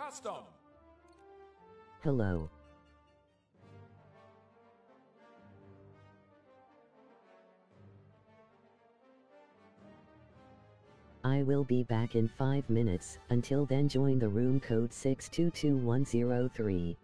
custom. Hello. I will be back in 5 minutes, until then join the room code 622103.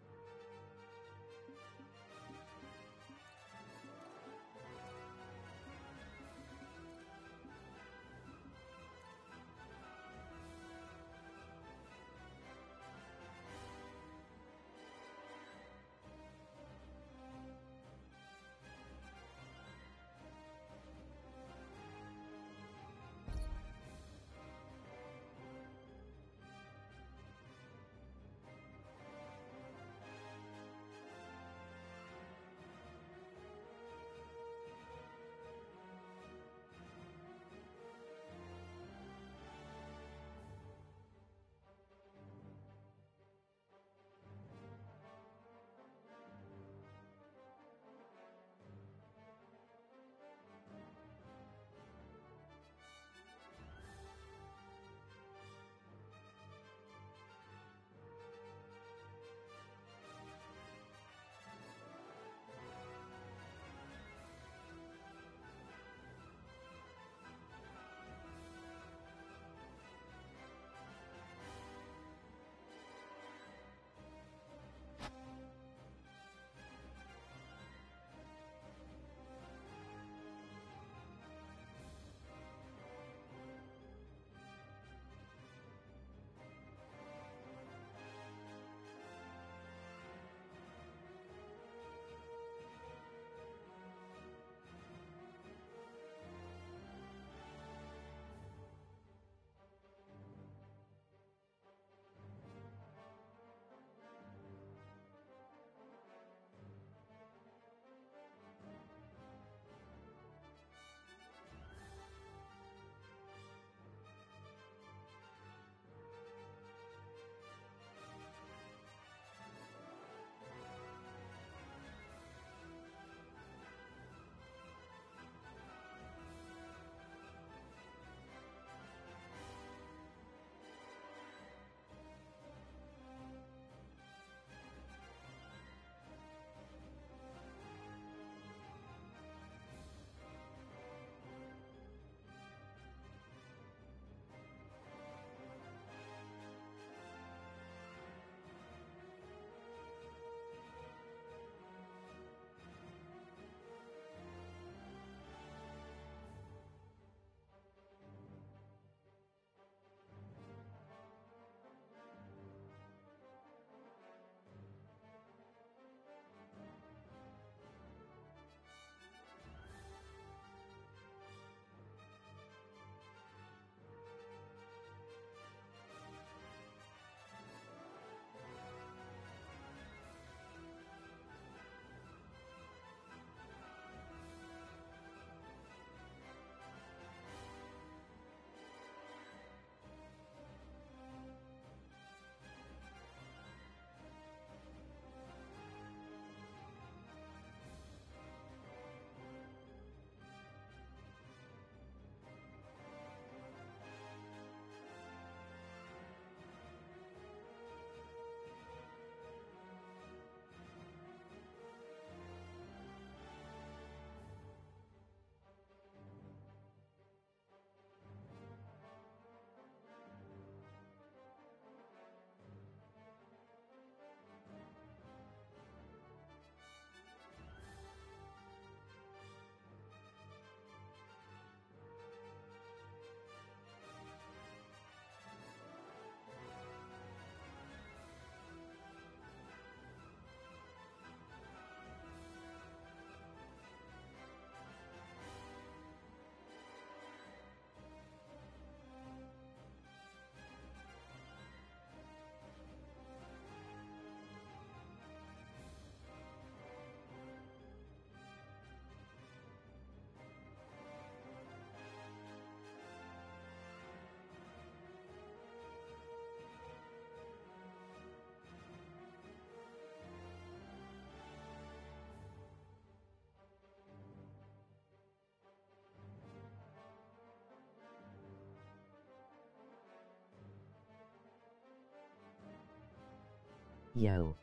Yo.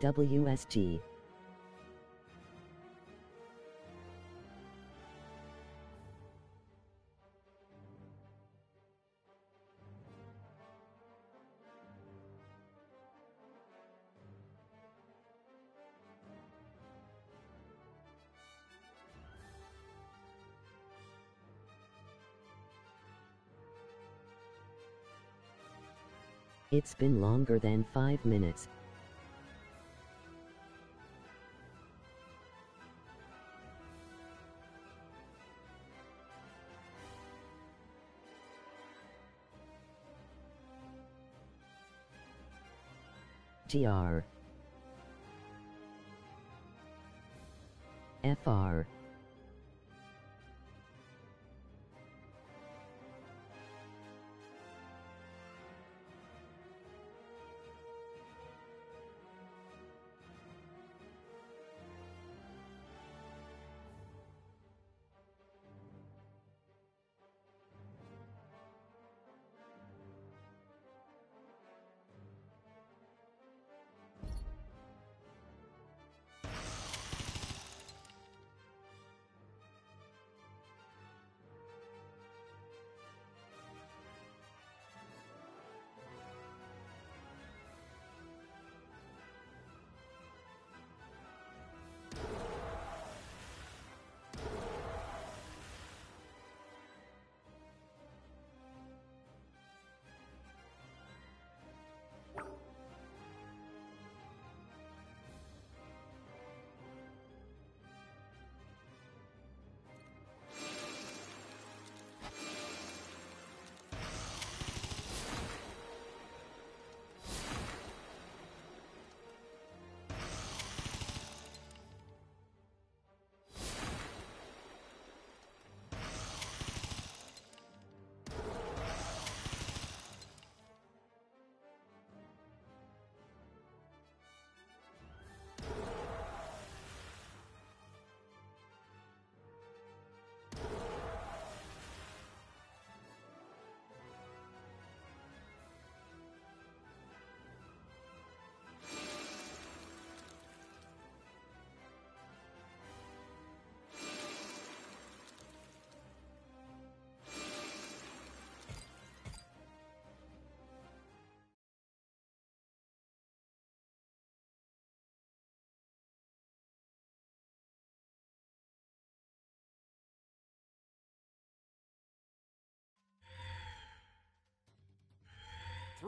WSG. It's been longer than 5 minutes. GR FR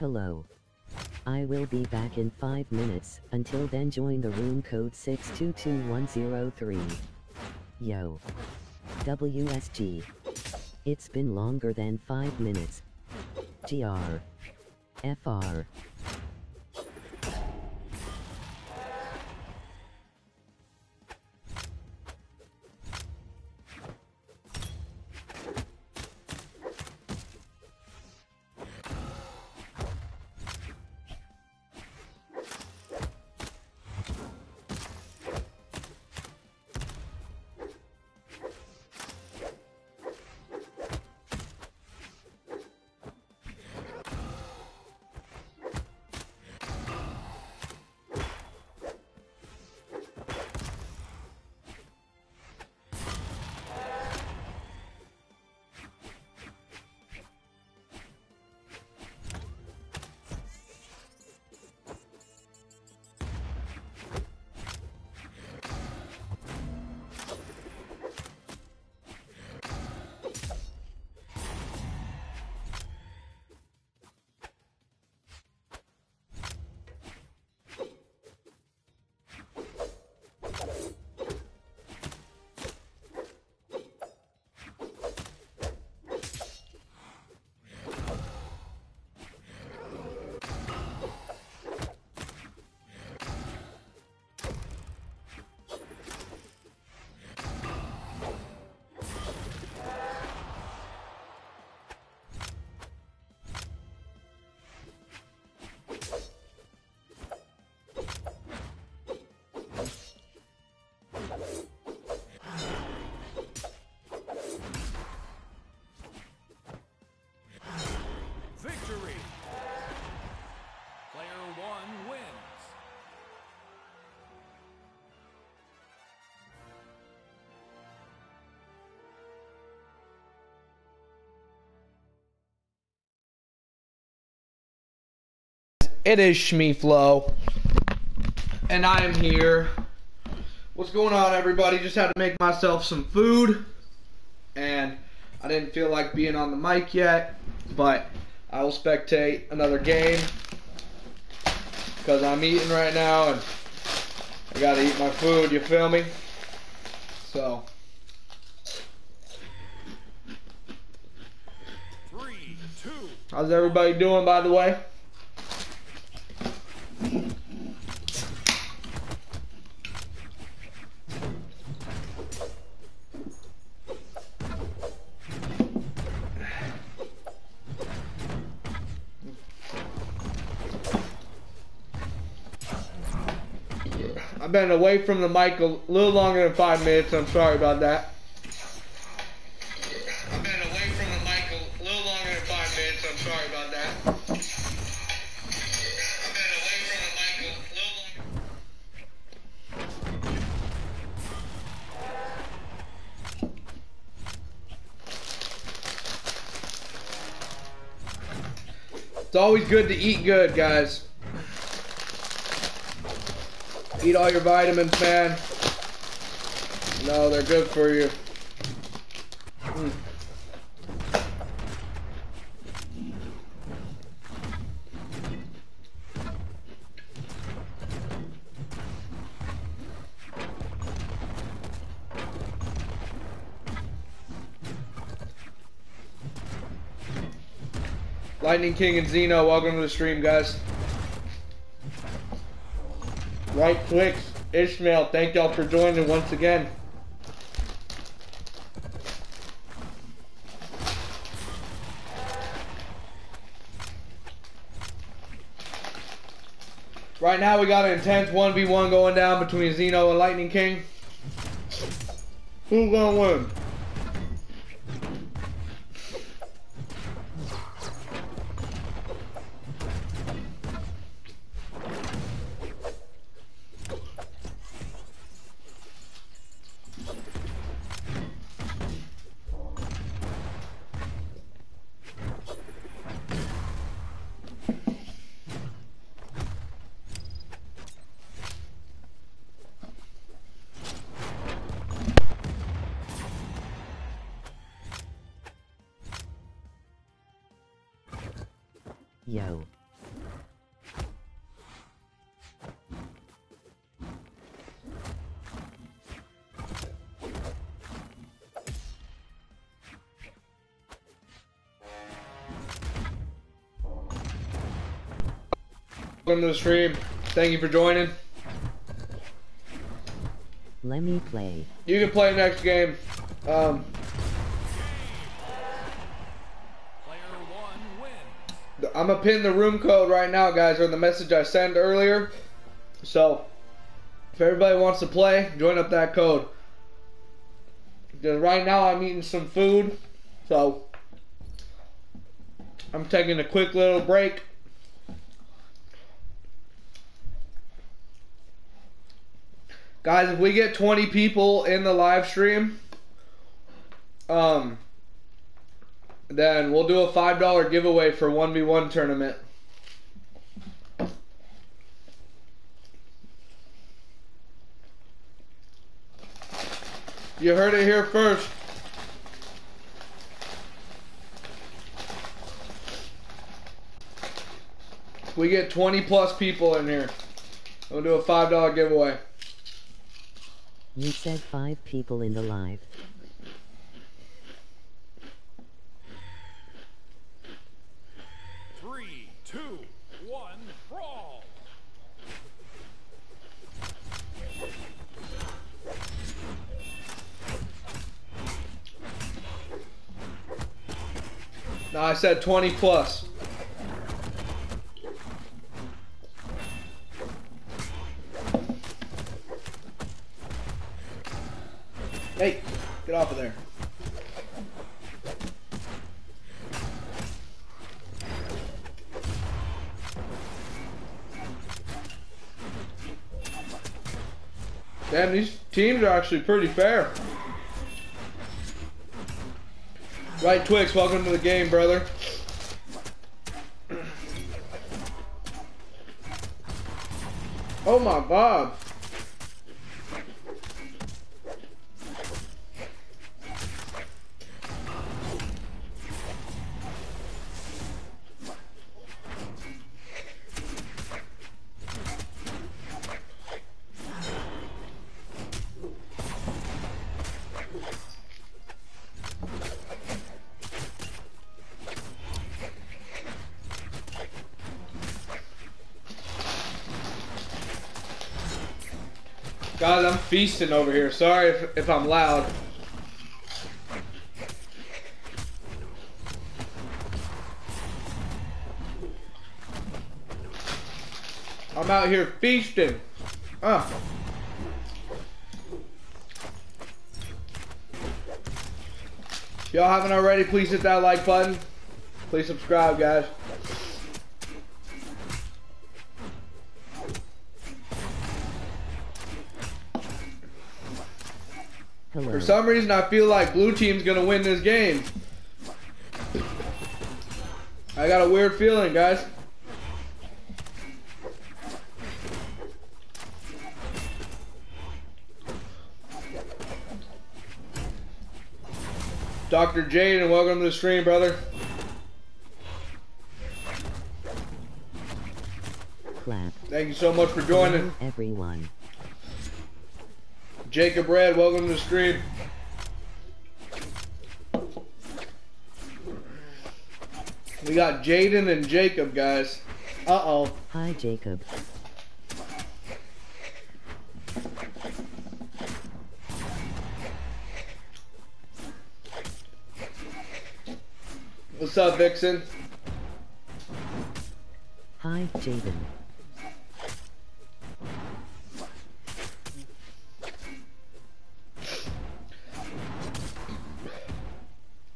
Hello. I will be back in 5 minutes, until then join the room code 622103. Yo. WSG. It's been longer than 5 minutes. GR. FR. It is Shmeeflo, and I am here. What's going on, everybody? Just had to make myself some food, and I didn't feel like being on the mic yet, but I will spectate another game because I'm eating right now, and I gotta eat my food. You feel me? So, Three, two, how's everybody doing, by the way? Been away from the mic a little longer than five minutes. I'm sorry about that. I've been away from the mic a little longer than five minutes. I'm sorry about that. I've been away from the mic a little longer. It's always good to eat good, guys. Eat all your vitamins, man. No, they're good for you. Mm. Lightning King and Zeno, welcome to the stream, guys. Right clicks, Ishmael, thank y'all for joining once again. Right now we got an intense 1v1 going down between Zeno and Lightning King. Who's gonna win? Welcome to the stream. Thank you for joining. Let me play. You can play next game. Um, Player one wins. I'm gonna pin the room code right now, guys, or the message I sent earlier. So, if everybody wants to play, join up that code. Because right now I'm eating some food, so I'm taking a quick little break. Guys, if we get 20 people in the live stream, um, then we'll do a $5 giveaway for 1v1 tournament. You heard it here first. We get 20 plus people in here. We'll do a $5 giveaway. You said five people in the live. Three, two, one, brawl. No, I said 20 plus. Hey, get off of there. Damn, these teams are actually pretty fair. Right, Twix, welcome to the game, brother. Oh my god. Feasting over here. Sorry if, if I'm loud. I'm out here feasting. If y'all haven't already, please hit that like button. Please subscribe, guys. Some reason, I feel like blue team's gonna win this game. I got a weird feeling, guys. Dr. Jade, and welcome to the stream, brother. Clap. Thank you so much for joining. Hello, everyone. Jacob Red, welcome to the stream. We got Jaden and Jacob, guys. Uh-oh. Hi, Jacob. What's up, Vixen? Hi, Jaden.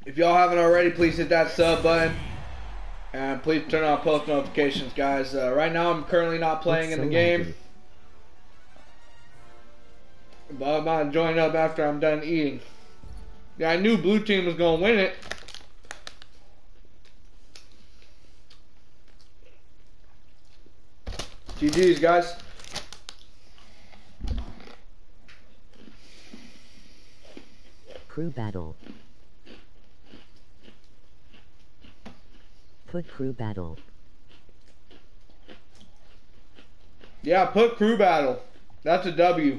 If y'all haven't already, please hit that sub button. And please turn on post notifications, guys. Uh, right now, I'm currently not playing It's in the game. laggy. But I'm not joining up after I'm done eating. Yeah, I knew blue team was gonna win it. GG's guys. Crew battle. Put crew battle. Yeah, put crew battle. That's a W.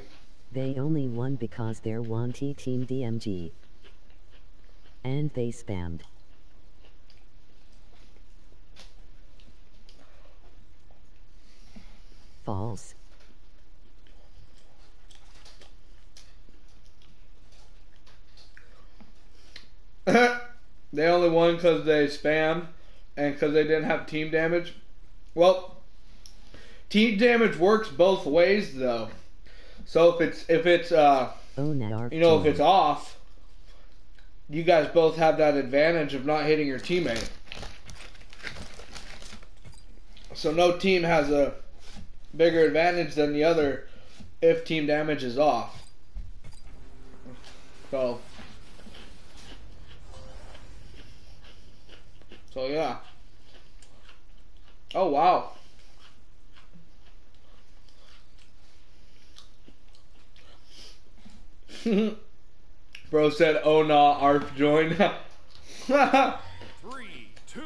They only won because they're wanty team DMG. And they spammed. False. they only won because they spammed and because they didn't have team damage. Well, team damage works both ways though. So if it's if it's uh Oh you know if it's off, you guys both have that advantage of not hitting your teammate. So no team has a bigger advantage than the other if team damage is off. So So yeah. Oh wow. Bro said, "Oh nah, ARF join." Three, two,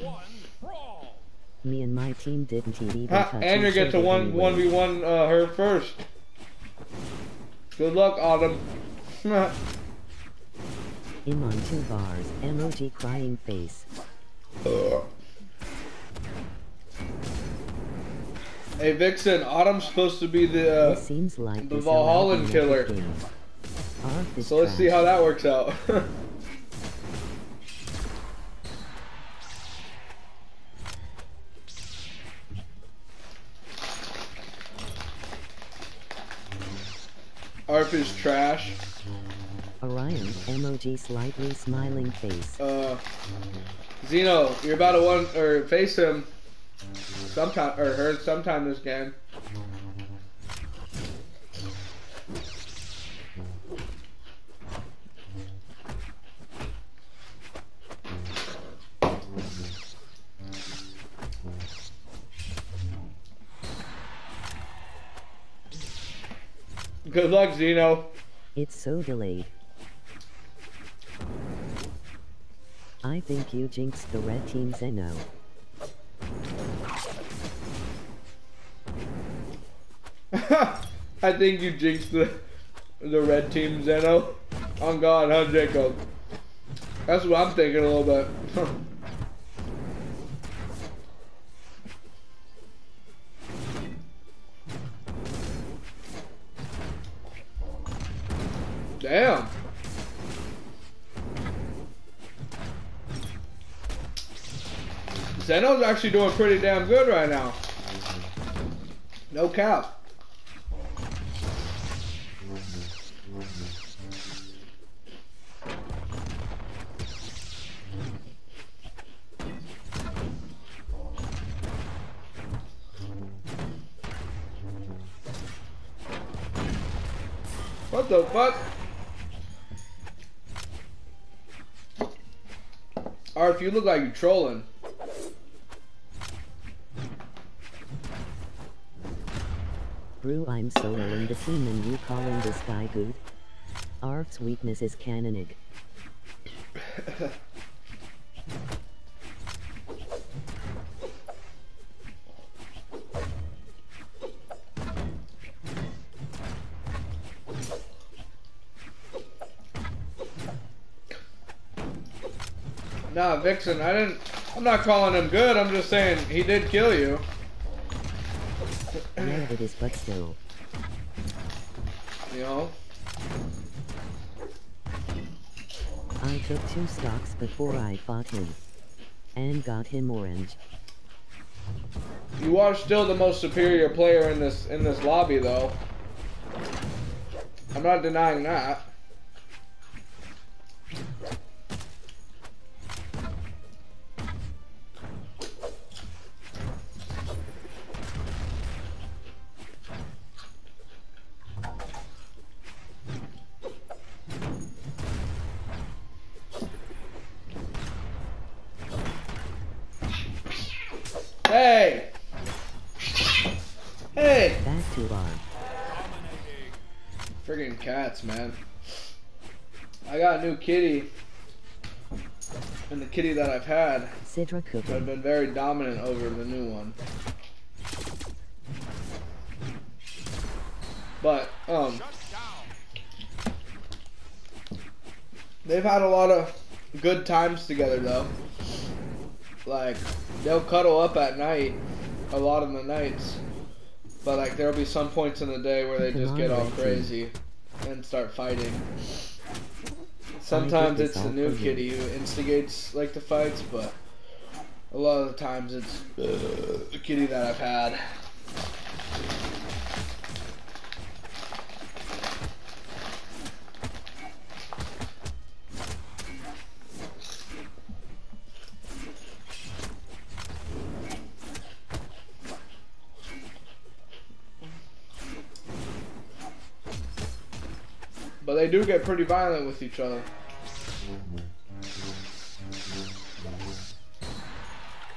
one, brawl. Me and my team didn't even Ha, touch and you each get to one anyway. one v one uh, her first. Good luck, Autumn. Im on two bars. Emoji crying face. Hey Vixen, Autumn's supposed to be the. Uh, seems like the Aladdin killer. epic game. Arf is so let's see how that works out. ARP is trash. Orion, emoji slightly smiling face. Uh, Zeno, you're about to one or face him sometime or her sometime this game. Good luck, Zeno. It's so delayed. I think you jinxed the red team Zeno. I think you jinxed the the red team Zeno. On God, huh, Jacob? That's what I'm thinking a little bit. Damn. Zeno's actually doing pretty damn good right now. No cap. What the fuck? Arf, you look like you're trolling. Brew, I'm soloing the team and you calling this guy good? Arf's weakness is canonig. Nah, Vixen, I didn't. I'm not calling him good. I'm just saying he did kill you. Yeah, it is, but still. You. I took two stocks before I fought him. And got him orange. You are still the most superior player in this in this lobby, though. I'm not denying that. Man. I got a new kitty. And the kitty that I've had Sidra cooking. been very dominant over the new one. But, um, they've had a lot of good times together, though. Like, they'll cuddle up at night, a lot of the nights. But, like, there'll be some points in the day where they just get all crazy and start fighting. Sometimes it's the new kitty who instigates, like, the fights, but a lot of the times it's uh, the kitty that I've had. They do get pretty violent with each other.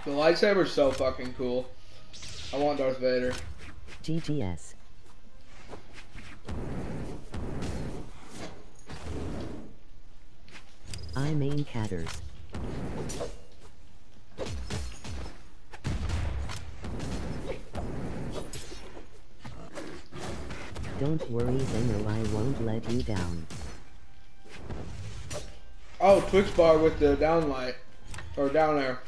The lightsaber's so fucking cool. I want Darth Vader. GGS. I main catters. Don't worry, Zeno, I won't let you down. Oh, Twix bar with the down light. Or down air.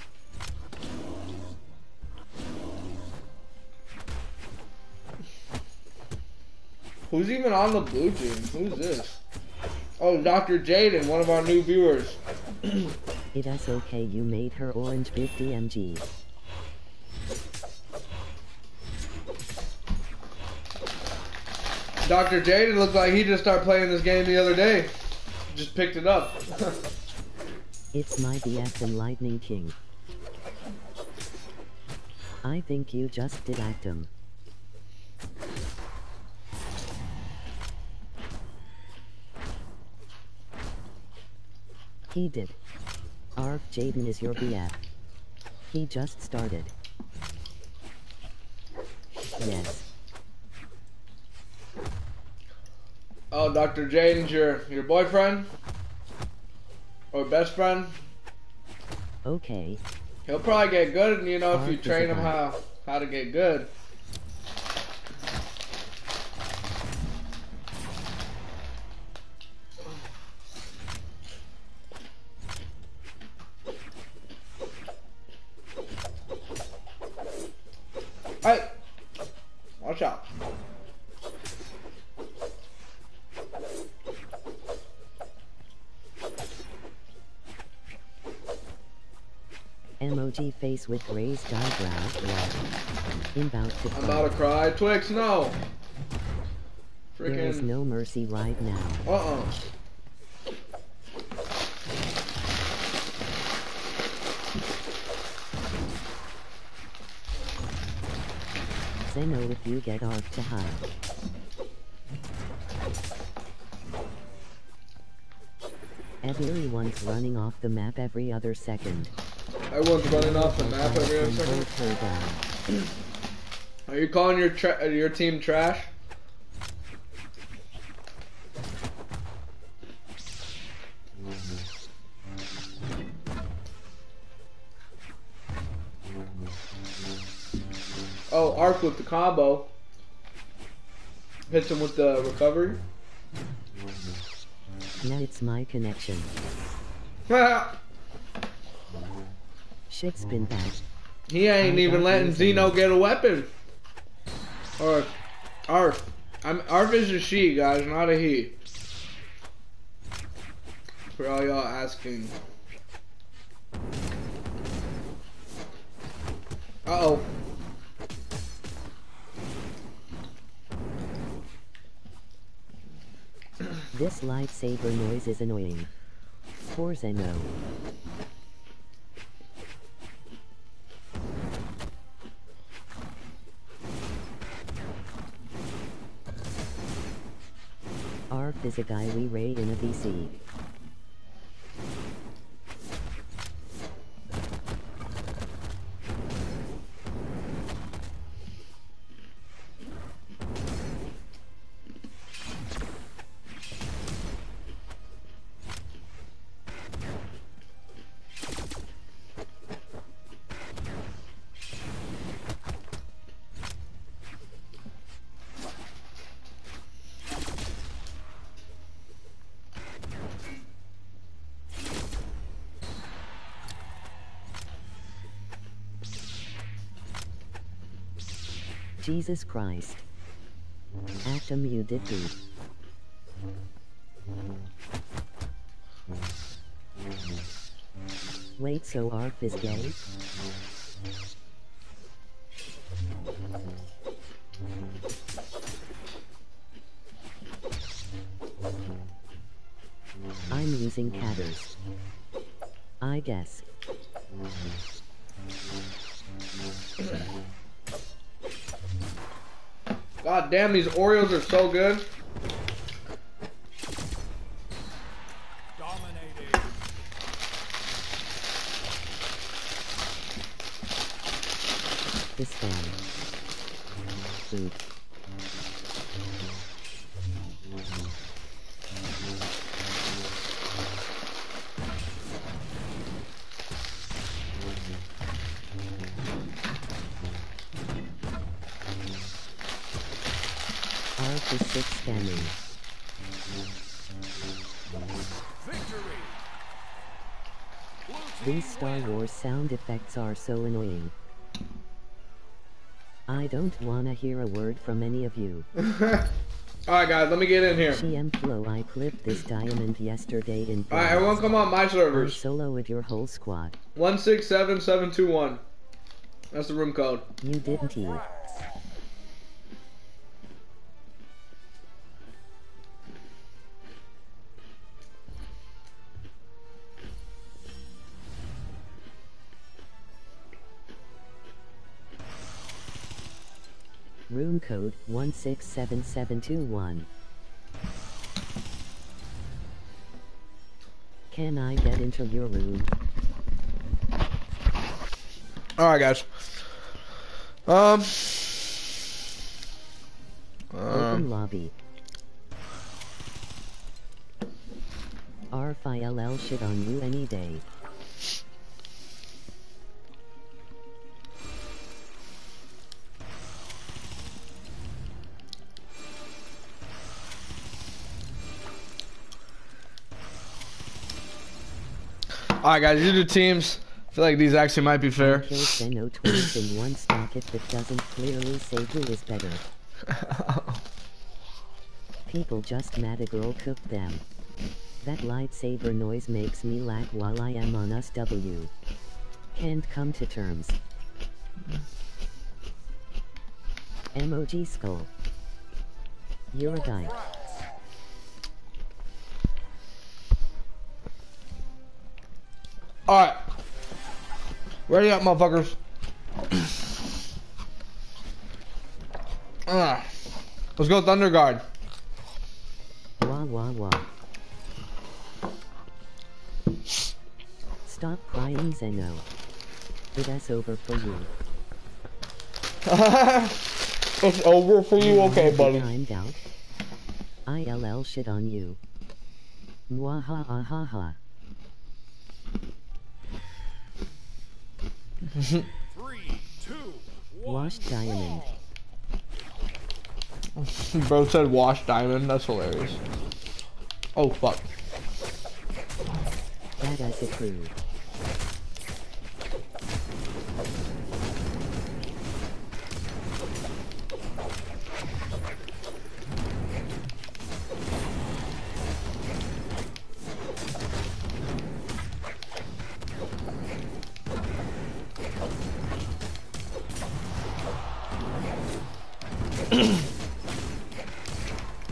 Who's even on the blue team? Who's this? Oh, Dr. Jaden, one of our new viewers. It is okay, you made her orange big DMG. Dr. Jaden looked like he just started playing this game the other day. Just picked it up. It's my BF and Lightning King. I think you just did him. He did. Arf Jaden is your BF. He just started. Yes. Oh, Dr. Jaden's your, your boyfriend? Or best friend? Okay. He'll probably get good, you know, if you train him how how to get good. With raised eyebrows. Wow. Inbound to I'm about to cry. Twix, no. There is no mercy right now. Uh uh Zeno if you get Arf to hide. Everyone's running off the map every other second. Everyone's running off the map every other second. both her down. Are you calling your tra- your team trash? Oh, Ark with the combo. Hits him with the recovery. Now it's my connection. Shit's been bad. he ain't even letting Zeno get a weapon. Or Arf. I'm Arf is a she, guys, not a he. For all y'all asking. Uh oh. This lightsaber noise is annoying. Poor Zeno. Is a guy we raid in a VC. Jesus Christ. Atom you did good. Wait so ARF is gay? Damn, these Oreos are so good. Let me get in here. GM Flow I clipped this diamond yesterday in Alright, everyone come on my servers. solo with your whole squad. 167721. That's the room code. You didn't eat. Room code 167721. Can I get into your room? Alright guys. Um. Open Um. lobby. RFILL shit on you any day. Alright guys, these are the teams. I feel like these actually might be fair. Kill Zeno twice in one stack if doesn't clearly say who is better. People just mad a girl cooked them. That lightsaber noise makes me lag while I am on SW. Can't come to terms. Emoji skull. You're a guy. Alright. Ready up, motherfuckers. Ah. Let's go Thunder Guard. Wah wah wah. Stop crying Zeno. It's over for you. it's over for you, okay, buddy. Timed out. ILL shit on you. Mwahahaha. Three, two, one. Washed diamond. Bro said wash diamond. That's hilarious. Oh fuck. That as approved.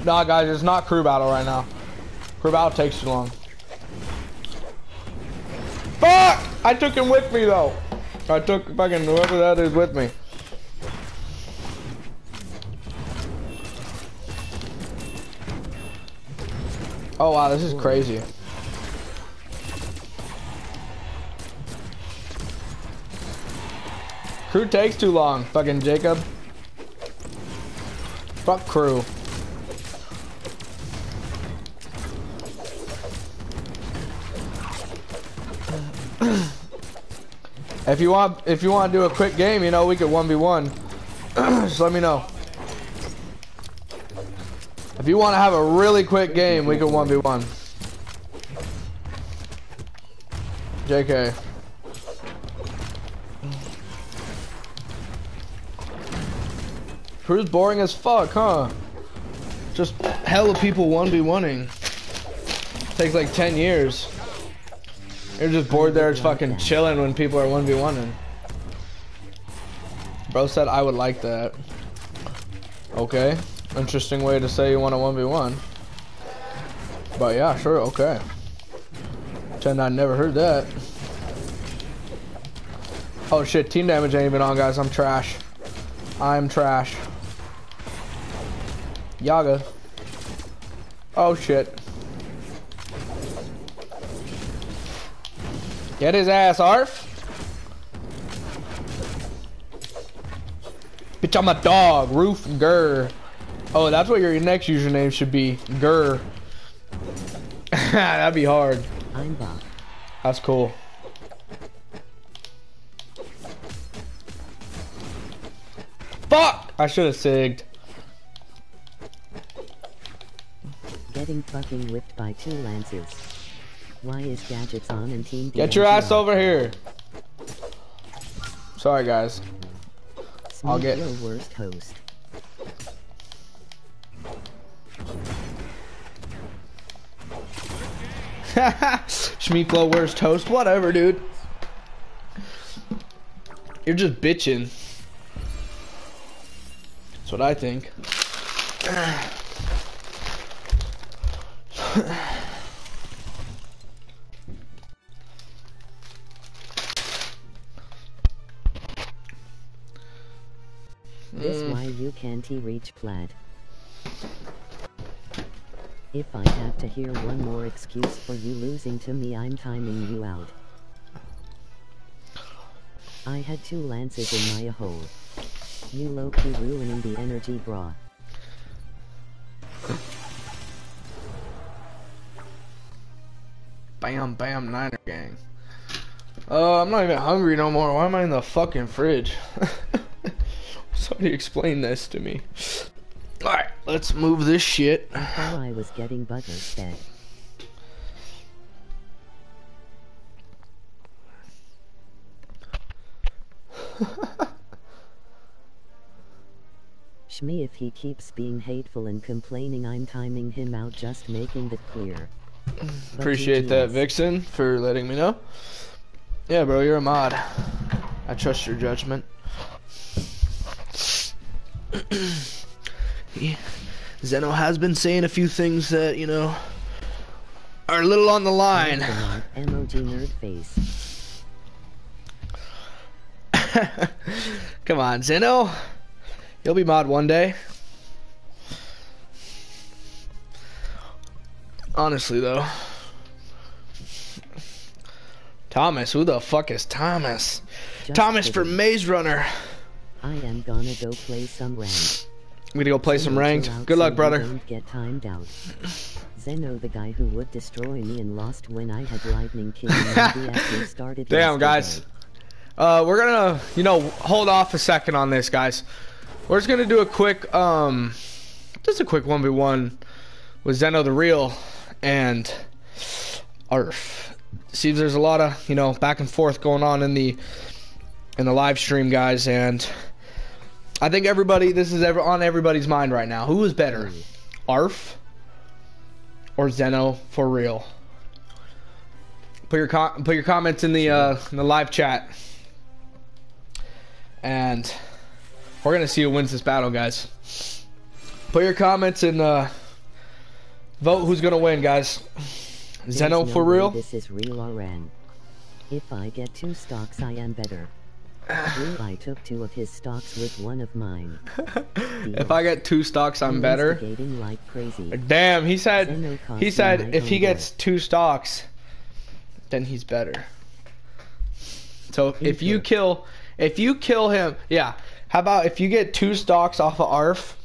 Nah, guys, it's not crew battle right now. Crew battle takes too long. Fuck! I took him with me though. I took fucking whoever that is with me. Oh wow, this is crazy. Crew takes too long, fucking Jacob. Fuck crew. If you want, if you want to do a quick game, you know we could one v one. Just let me know. If you want to have a really quick game, we could one v one. JK. Crew's boring as fuck, huh? Just hella people 1v1ing. Takes like 10 years. You're just bored there, it's fucking chilling when people are 1v1ing. Bro said I would like that. Okay. Interesting way to say you want a 1v1. But yeah, sure, okay. Pretend I never heard that. Oh shit, team damage ain't even on, guys. I'm trash. I'm trash. Yaga. Oh shit. Get his ass, Arf. Bitch, I'm a dog. Roof Gurr. Oh, that's what your next username should be. Gurr. That'd be hard. I'm Bob. That's cool. Fuck! I should have sigged. Getting fucking whipped by two lances. Why is gadgets on and team Get your ass over here. Sorry, guys. I'll get- your worst host. Shmeeflo wears toast. Whatever, dude. You're just bitching. That's what I think. you can't he reach plat. If I have to hear one more excuse for you losing to me, I'm timing you out. I had two lances in my hole. You low-key ruining the energy bra. Bam, bam, Niner gang. Uh, I'm not even hungry no more. Why am I in the fucking fridge? Somebody explain this to me. Alright, let's move this shit. I thought I was getting butter fed. Shmi if he keeps being hateful and complaining I'm timing him out just making that clear. But Appreciate that, Vixen, for letting me know. Yeah, bro, you're a mod. I trust your judgment. Yeah. Zeno has been saying a few things that, you know, are a little on the line. Emoji nerd face. Come on, Zeno. You'll be mod one day. Honestly, though. Thomas, who the fuck is Thomas? Just Thomas kidding. from Maze Runner. I am gonna go play some rank. I'm gonna go play some ranked. Good luck, brother. Don't get timed out. Zeno, the guy who would destroy me and lost when I had Lightning King after started. Damn, guys. Uh, we're gonna, you know, hold off a second on this, guys. We're just gonna do a quick, um, just a quick one v one with Zeno the Real and Arf. Seems there's a lot of, you know, back and forth going on in the in the live stream, guys, and I think everybody, this is ever on everybody's mind right now. Who is better, Arf or Zeno for real? Put your put your comments in the uh, in the live chat, and we're gonna see who wins this battle, guys. Put your comments and uh, vote who's gonna win, guys. There's Zeno no for real? This is real RN. If I get two stocks, I am better. Real, I took two of his stocks with one of mine. if I get two stocks, I'm better. Like crazy. Damn, he said he said if he homeboy. gets two stocks, then he's better. So if you kill if you kill him, yeah. How about if you get two stocks off of Arf,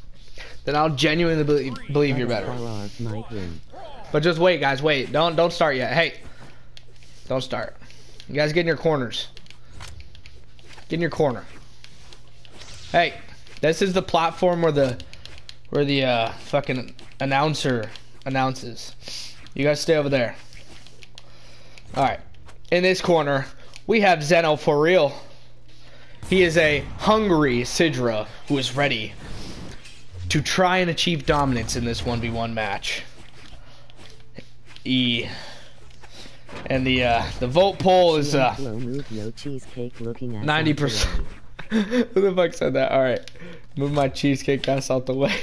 then I'll genuinely believe, believe you're better. RR might win. But just wait, guys. Wait. Don't don't start yet. Hey, don't start. You guys get in your corners. Get in your corner. Hey, this is the platform where the where the uh, fucking announcer announces. You guys stay over there. All right. In this corner, we have Zeno for real. He is a hungry Sidra who is ready to try and achieve dominance in this 1v1 match. E. And the uh, the vote poll is uh, Slow move yo cheesecake looking 90%. Who the fuck said that? All right, move my cheesecake ass out the way.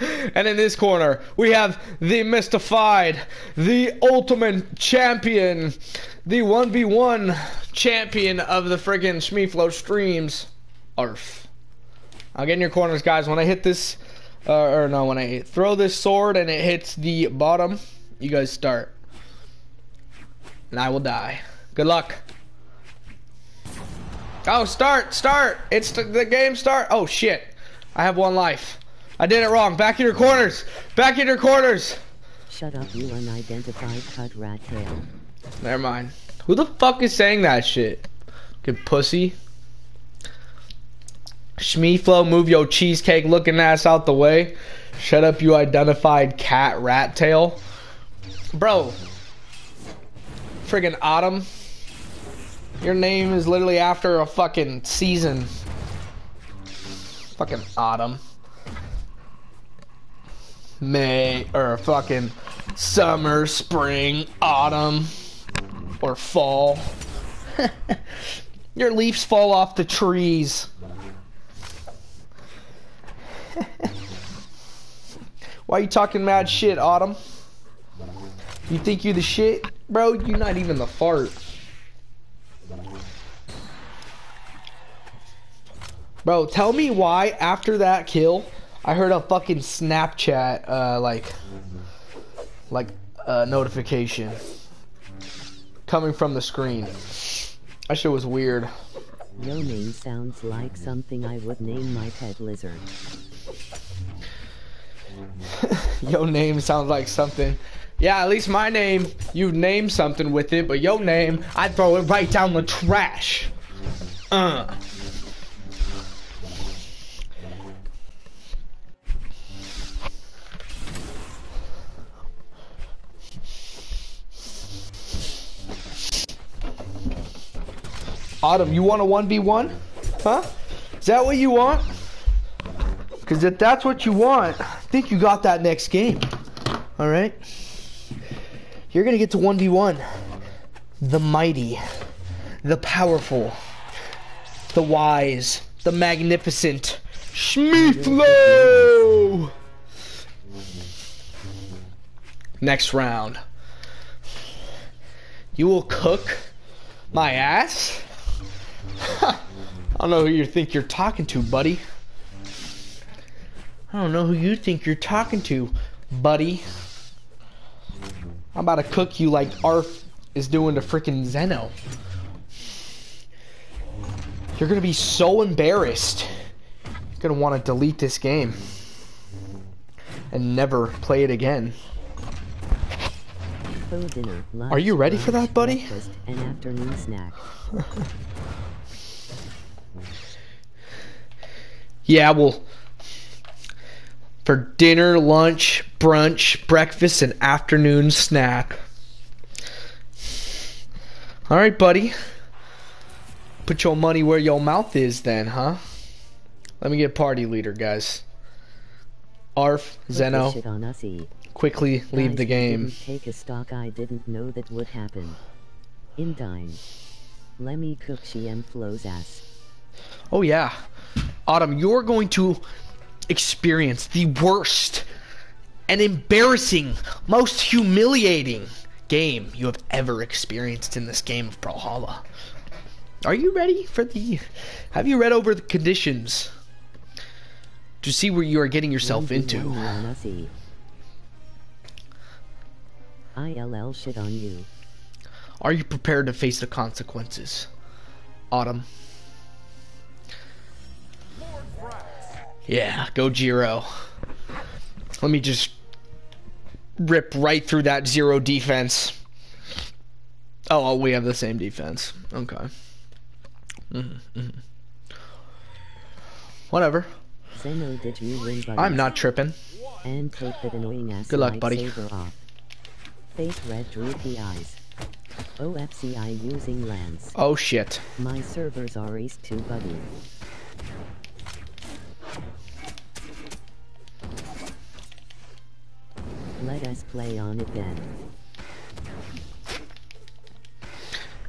and in this corner, we have the mystified, the ultimate champion, the 1v1 champion of the friggin' Shmeeflo streams, Arf. I'll get in your corners, guys. When I hit this, uh, or no, when I throw this sword and it hits the bottom, you guys start. And I will die. Good luck. Oh, start, start. It's the, the game start. Oh, shit. I have one life. I did it wrong. Back in your corners. Back in your corners. Shut up, you unidentified cut rat tail. Never mind. Who the fuck is saying that shit? Good pussy. Shmeeflo, move your cheesecake looking ass out the way. Shut up, you identified cat rat tail. Bro. Friggin' Autumn. Your name is literally after a fucking season. Fucking Autumn. May, or fucking summer, spring, autumn, or fall. Your leaves fall off the trees. Why are you talking mad shit, Autumn? You think you're the shit? Bro, you're not even the fart. Bro, tell me why after that kill, I heard a fucking Snapchat, uh, like, like, uh, notification coming from the screen. That shit was weird. Your name sounds like something I would name my pet lizard. Yo name sounds like something. Yeah, at least my name, you name something with it, but your name, I'd throw it right down the trash. Uh. Autumn, you want a 1v1? Huh? Is that what you want? Because if that's what you want, I think you got that next game. All right? You're going to get to 1v1. The mighty, the powerful, the wise, the magnificent Shmeeflo! Next round. You will cook my ass? I don't know who you think you're talking to, buddy. I don't know who you think you're talking to, buddy. I'm about to cook you like Arf is doing to freaking Zeno. You're gonna be so embarrassed. You're gonna want to delete this game and never play it again. Dinner, Are you ready for that, buddy? And afternoon snack. Yeah, well, for dinner, lunch, brunch, breakfast, and afternoon snack. All right, buddy. Put your money where your mouth is, then, huh? Let me get party leader, guys. Arf, Zeno, Shit on us, quickly leave Guys, the game. Take a stock I didn't know that would happen. In dime. Lemmy cook Shmeeflo's ass. Oh yeah, Autumn, you're going to experience the worst and embarrassing, most humiliating game you have ever experienced in this game of Brawlhalla. Are you ready for the? Have you read over the conditions to see where you are getting yourself into? ILL shit on you. Are you prepared to face the consequences, Autumn? Yeah, go Jiro. Let me just rip right through that zero defense. Oh, oh, we have the same defense. Okay. Mhm, mhm. Whatever. Zeno did you win? I'm not tripping. And take that annoying ass Good luck, buddy. Face red droopy eyes. OFCI using Lance. Oh shit. My servers are east 2 buddy. Let us play on it then.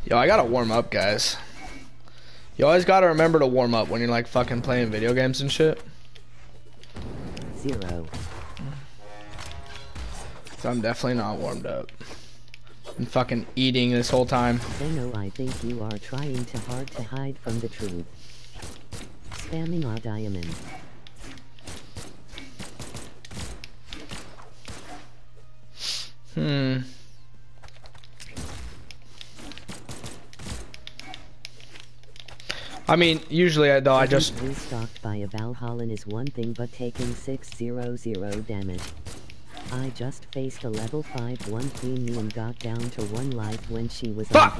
Yo, I gotta warm up, guys. You always gotta remember to warm up when you're like fucking playing video games and shit. Zero. So I'm definitely not warmed up. I'm fucking eating this whole time. Zeno, oh, I think you are trying too hard to hide from the truth. Spamming our diamonds. Hmm. I mean, usually I though I just restocked by a Valhallan is one thing but taking 600 damage. I just faced a level 5 1 queen and got down to 1 life when she was Fuck!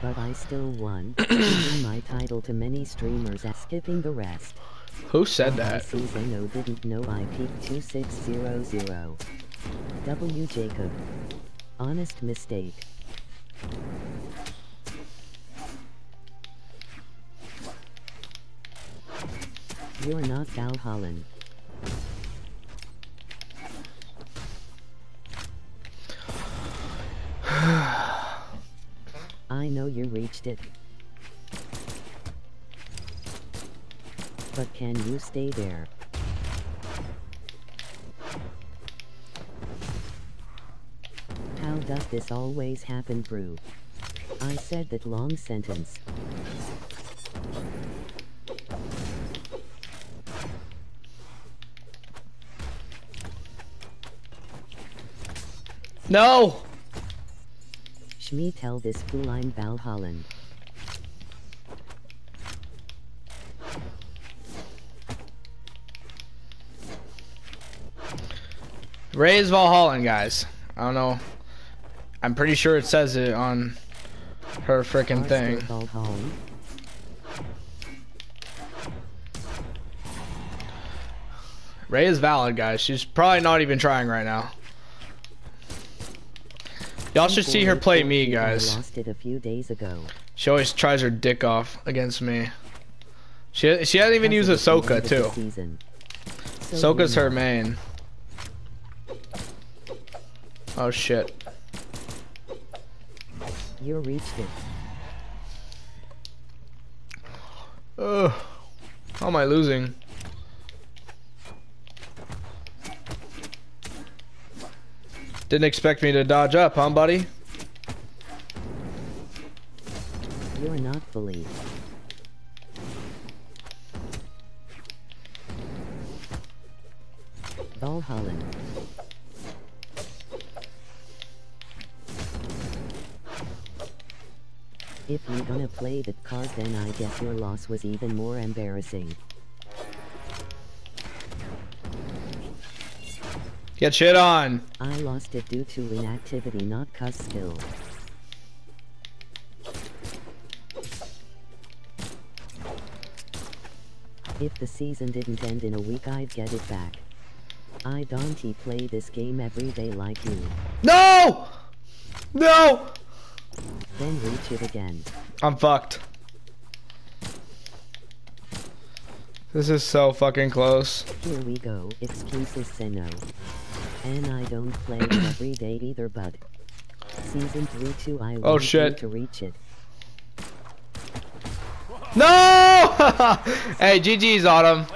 but I still won, giving my title to many streamers as skipping the rest. who said that? Zeno didn't know I peaked 2600. W Jacob. Honest mistake. You're not Valhallan. I know you reached it. But can you stay there? How does this always happen, Brew? I said that long sentence. No. Shmi tell this fool I'm Valhallan. Ray's Valhallan, guys. I don't know. I'm pretty sure it says it on her freaking thing. Ray is valid, guys. She's probably not even trying right now. Y'all should see her play me, guys. lost it a few days ago. She always tries her dick off against me. She she hasn't even used Ahsoka end of the too. Ahsoka's her main. Oh shit. You reached it. Ugh. How am I losing? Didn't expect me to dodge up, huh, buddy? You're not fully. Valhallan. If you're gonna play that card then I guess your loss was even more embarrassing. Get shit on. I lost it due to inactivity not cuz skill. If the season didn't end in a week I'd get it back. I don't play this game every day like you. No! No! Then reach it again. I'm fucked. This is so fucking close. Here we go, excuses say no. And I don't play it every day either but. Season 3 2 I Oh, shit. to reach it. No! hey, GG's Autumn.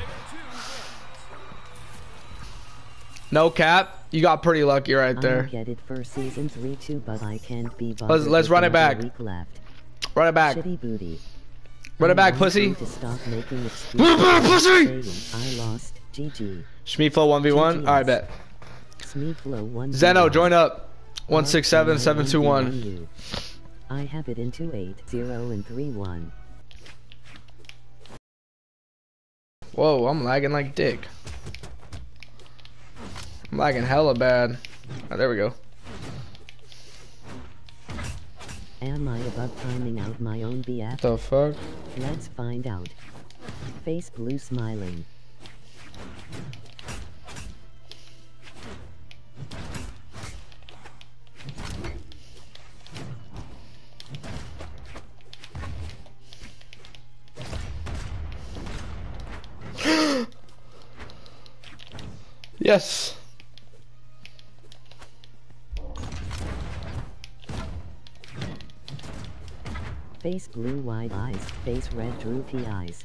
No cap. You got pretty lucky right I there. get it for season 3 2 but I can't be Let's- let's run it back. Run it back. Shitty booty. Run it I back, pussy. you To stop making excuses. Run it back, pussy. I lost. GG. Shmeeflo 1v1. Alright, bet. Smeeflo 1 Zeno, join up. 167721. I have it in two eight zero and 3 1. Whoa, I'm lagging like dick. I'm lagging hella bad. Oh, there we go. Am I above timing out my own BF? What the fuck? Let's find out. Face blue smiling. Yes. Face blue wide eyes, face red droopy eyes.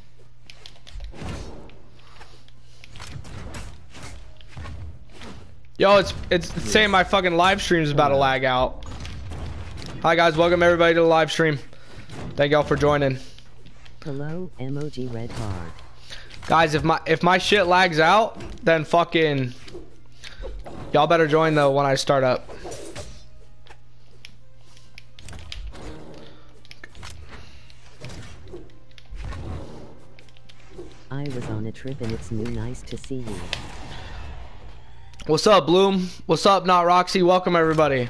Yo, it's it's saying my fucking live stream is about to lag out. Hi guys, welcome everybody to the live stream. Thank y'all for joining. Hello, emoji red card. Guys, if my if my shit lags out, then fucking y'all better join though when I start up. I was on a trip and it's new nice to see you. What's up, Bloom? What's up, not Roxy? Welcome everybody.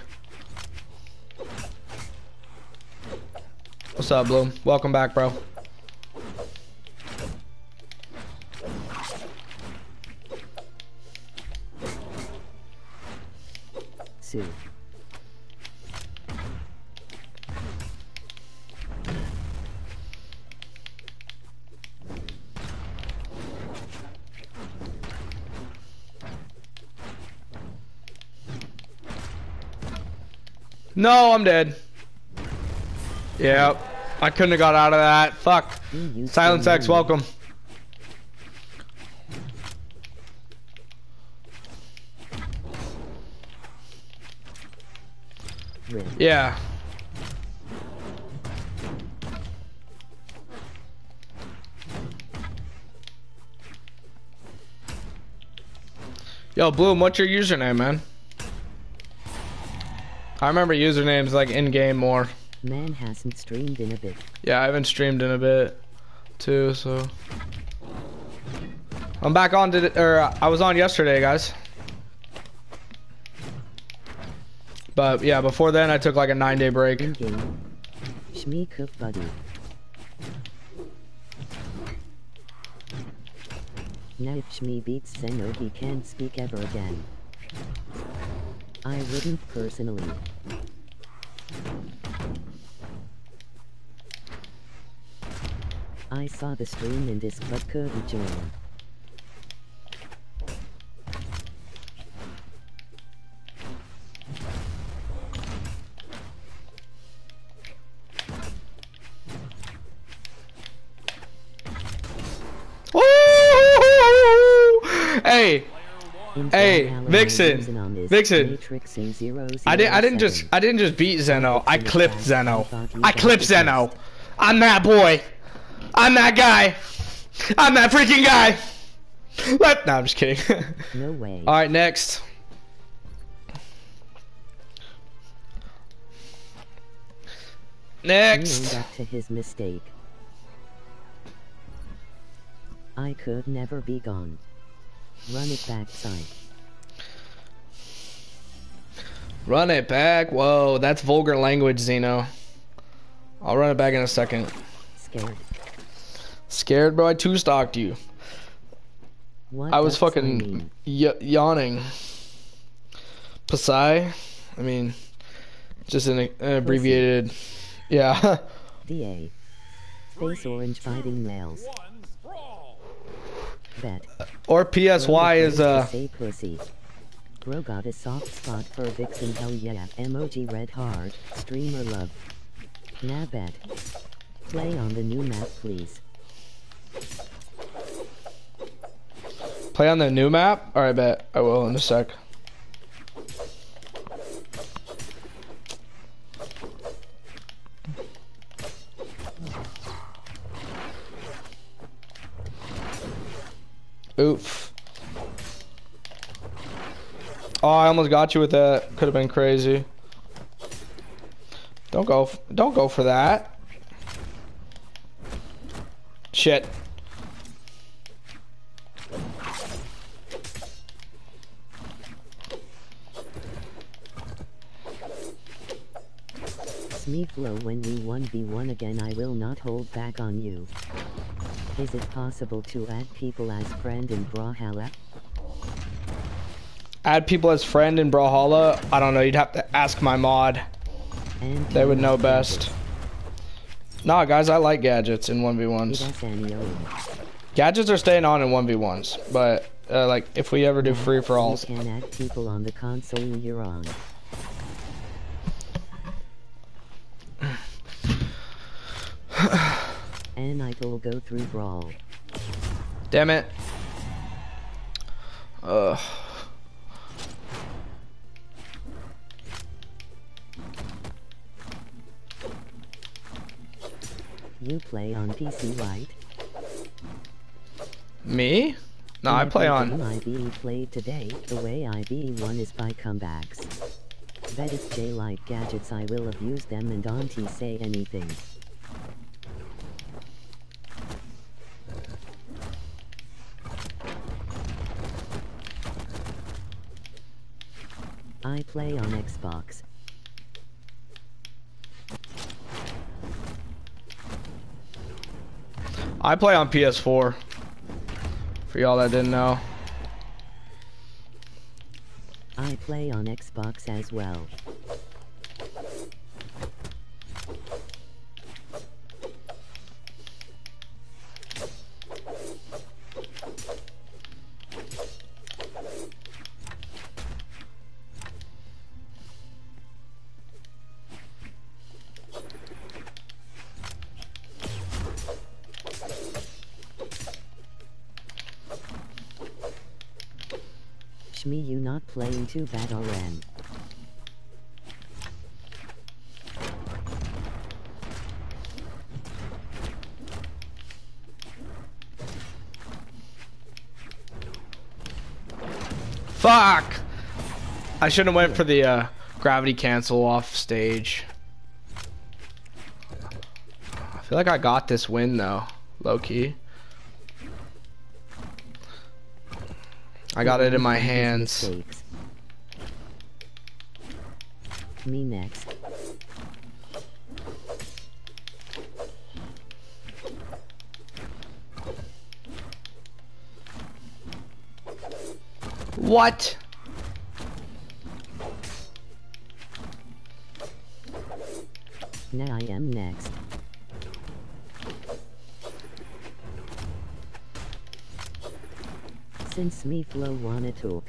What's up, Bloom? Welcome back, bro. Sue. No, I'm dead. Yep. I couldn't have got out of that. Fuck. Silence X, welcome. Yeah. Yo, Bloom, what's your username, man? I remember usernames like in game more. Man hasn't streamed in a bit. Yeah, I haven't streamed in a bit too, so I'm back on to or uh, I was on yesterday, guys. But yeah, before then I took like a nine day break. Buddy. Now if Shmee beats Zeno he can't speak ever again. I wouldn't personally. I saw the stream in this but couldn't join. Hey, Vixen, Vixen on this Vixen. Matrixing zero I didn't I didn't just. I didn't just beat Zeno. I clipped Zeno. I clipped Zeno. I'm that boy. I'm that guy. I'm that freaking guy. Let no, I'm just kidding. No way. All right, next. Next. up to his mistake. I could never be gone. Run it back, side. Run it back. Whoa, that's vulgar language, Zeno. I'll run it back in a second. Scared. Scared, bro. I two stalked you. What I was fucking y- yawning. Pasai? I mean, just an, an abbreviated. Yeah. DA. Face orange fighting males. One brawl. Bet. or PSY is uh. Say. Bro got a soft spot for Vixen. Hell yeah. Emoji red heart. Streamer love. Nah bet. Play on the new map, please. Play on the new map? Alright, bet. I will in a sec. Oof. Oh, I almost got you with that. Could have been crazy. Don't go. Don't go for that. Shit. Smeeflo when we 1v1 again I will not hold back on you. Is it possible to add people as friend in Brawlhalla? Add people as friend in Brawlhalla. I don't know. You'd have to ask my mod. And They would know best. Nah, guys, I like gadgets in 1v1s. Gadgets. Gadgets are staying on in 1v1s, but uh, like if we ever do free for You alls, can add people on the console you're on. it'll go through brawl. Damn it. Ugh. You play on PC, right? Me? No, I play on. IBE played today, the way IBE won is by comebacks. Bet it's J like gadgets I will abuse them and auntie say anything. I play on Xbox. I play on PS4. For y'all that didn't know. I play on Xbox as well. Playing too bad Fuck! I shouldn't have went for the uh, gravity cancel off stage. I feel like I got this win though, low key. I got it in my hands. Me next. What? Now I am next. Since me flow wanna talk.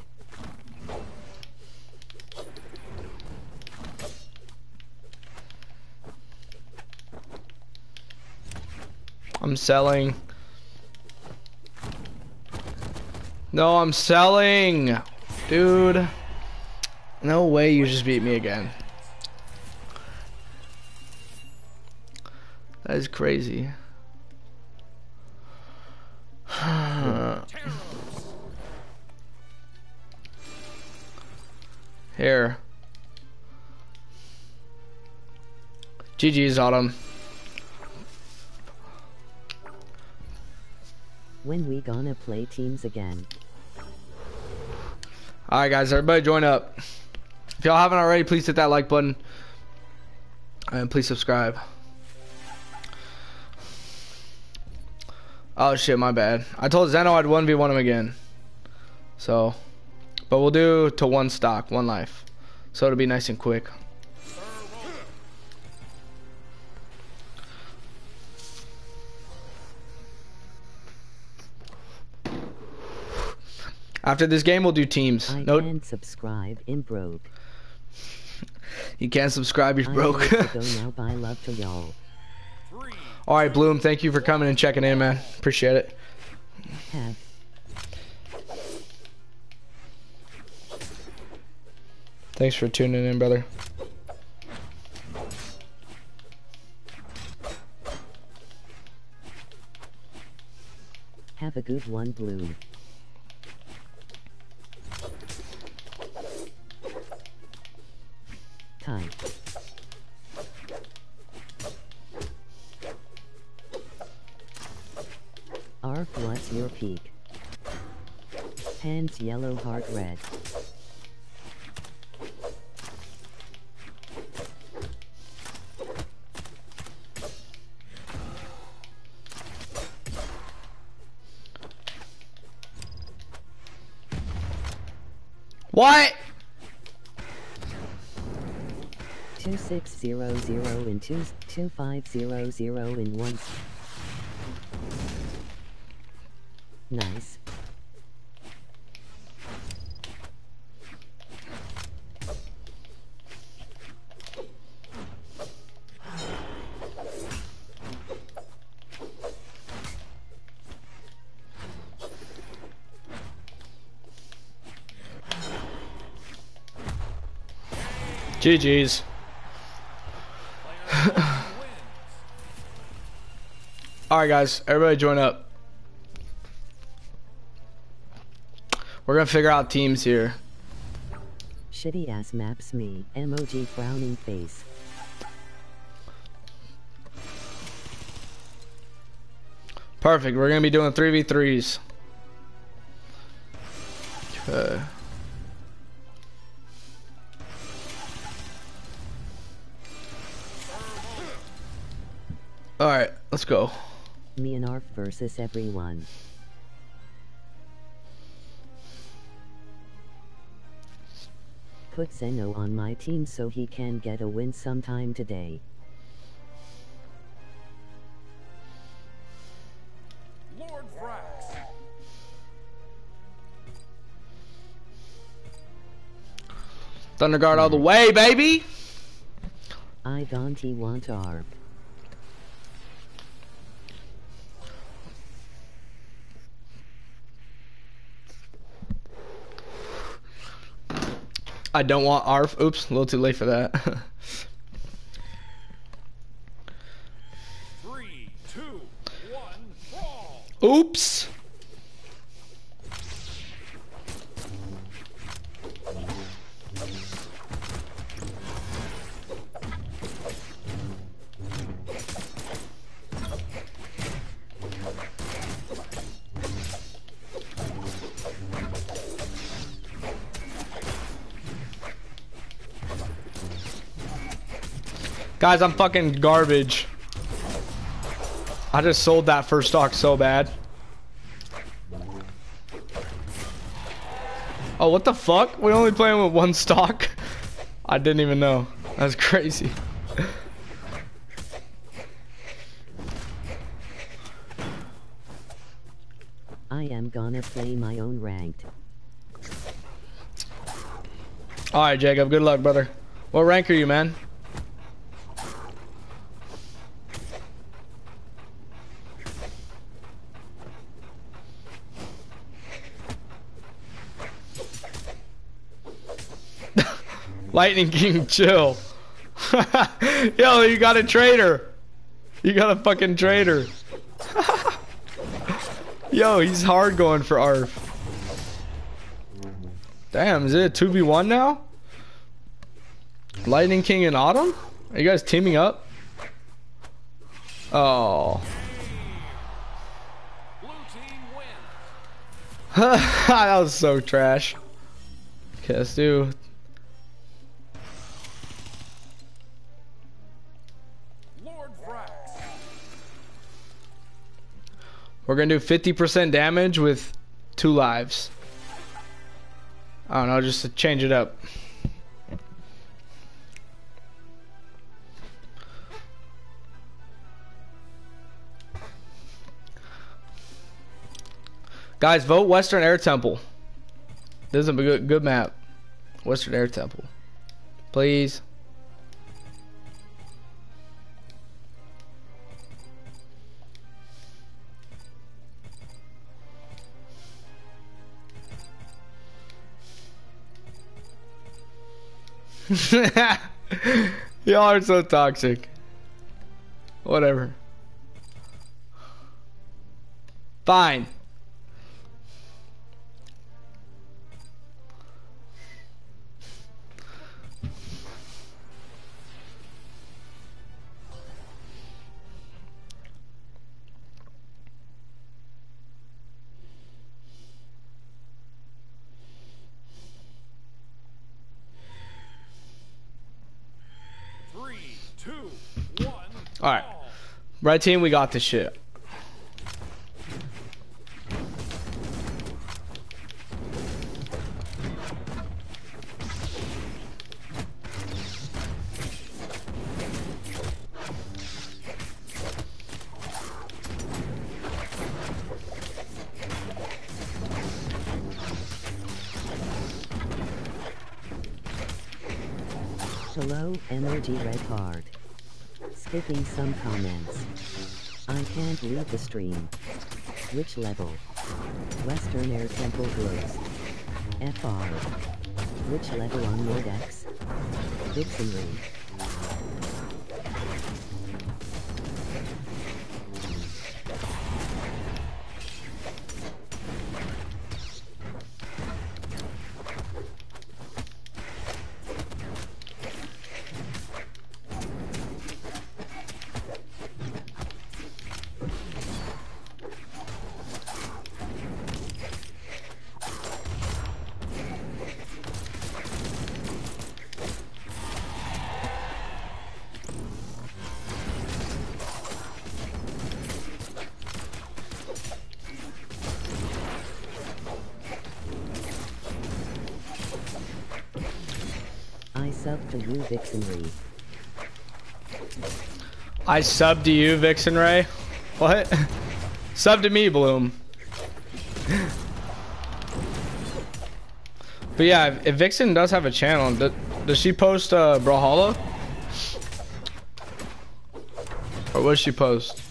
I'm selling. No, I'm selling. Dude. No way you just beat me again. That is crazy. Here. GG's Autumn. When we gonna play teams again? Alright guys, everybody join up. If y'all haven't already, please hit that like button. And please subscribe. Oh shit, my bad. I told Zeno I'd 1v1 him again. So, but we'll do to one stock, one life. So it'll be nice and quick. After this game, we'll do teams. I No, can't subscribe in broke. you can't subscribe. You're I broke. go now. Bye love to y'all. All right, Bloom. Thank you for coming and checking in, man. Appreciate it. Have. Thanks for tuning in, brother. Have a good one, Blue. Time. Arf, what's your peak? Hands yellow, heart red. What? 2600 and twos, 2500 in ones. Nice. GG's. Alright guys, everybody join up. We're gonna figure out teams here. Shitty ass maps me. Emoji frowning face. Perfect, we're gonna be doing 3v3s. Okay. Uh. Alright, let's go. Me and Arf versus everyone. Put Zeno on my team so he can get a win sometime today. Lord Vraxx. Thunderguard all the way, baby! I don't want Arf. I don't want ARF. Oops, a little too late for that. Three, two, one. Oops! Guys, I'm fucking garbage. I just sold that first stock so bad. Oh, what the fuck? We only playing with one stock? I didn't even know. That's crazy. I am gonna play my own ranked. Alright, Jacob. Good luck, brother. What rank are you, man? Lightning King, chill. Yo, you got a traitor. You got a fucking traitor. Yo, he's hard going for ARF. Damn, is it a 2v1 now? Lightning King and Autumn? Are you guys teaming up? Oh. That was so trash. Okay, let's do. We're gonna do 50% damage with two lives. I don't know, just to change it up. Guys, vote Western Air Temple. This is a good, good map. Western Air Temple. Please. Y'all are so toxic. Whatever. Fine. All right. Red team, we got this shit. Some comments. I can't read the stream. Which level? Western Air Temple Gross. FR. Which level on Lord X? You Vixenry. I sub to you, Vixen Ray. What? sub to me, Bloom. but yeah, if, if Vixen does have a channel, does, does she post uh, Brawlhalla? Or what does she post?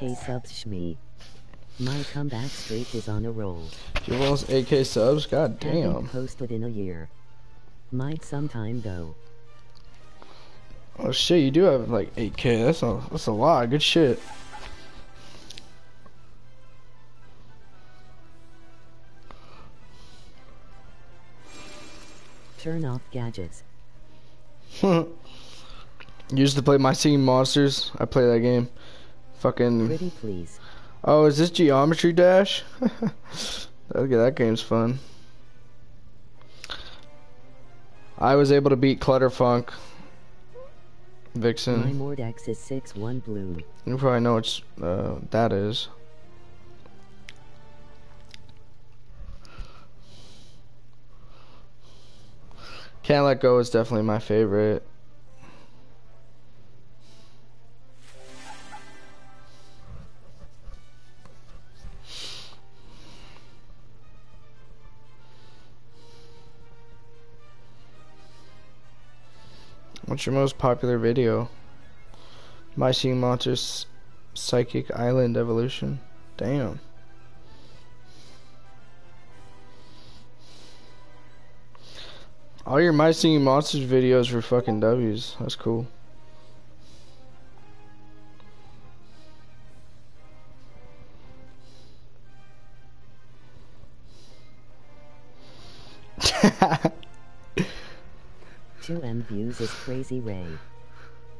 8k subs shmee. My comeback streak is on a roll. you lost 8k subs? God Haven't damn. posted in a year. Might sometime though. Oh shit, you do have like 8k. That's a, that's a lot. Good shit. Turn off gadgets. Used to play My Singing Monsters. I play that game. Fucking. Pretty please. Oh, is this Geometry Dash? okay, that game's fun. I was able to beat Clutterfunk. My Vixen. Mordex is 6-1 blue. You probably know what uh, that is. Can't Let Go is definitely my favorite. What's your most popular video? My Singing Monsters Psychic Island Evolution. Damn. All your My Singing Monsters videos were fucking W's. That's cool. Views is Crazy Ray.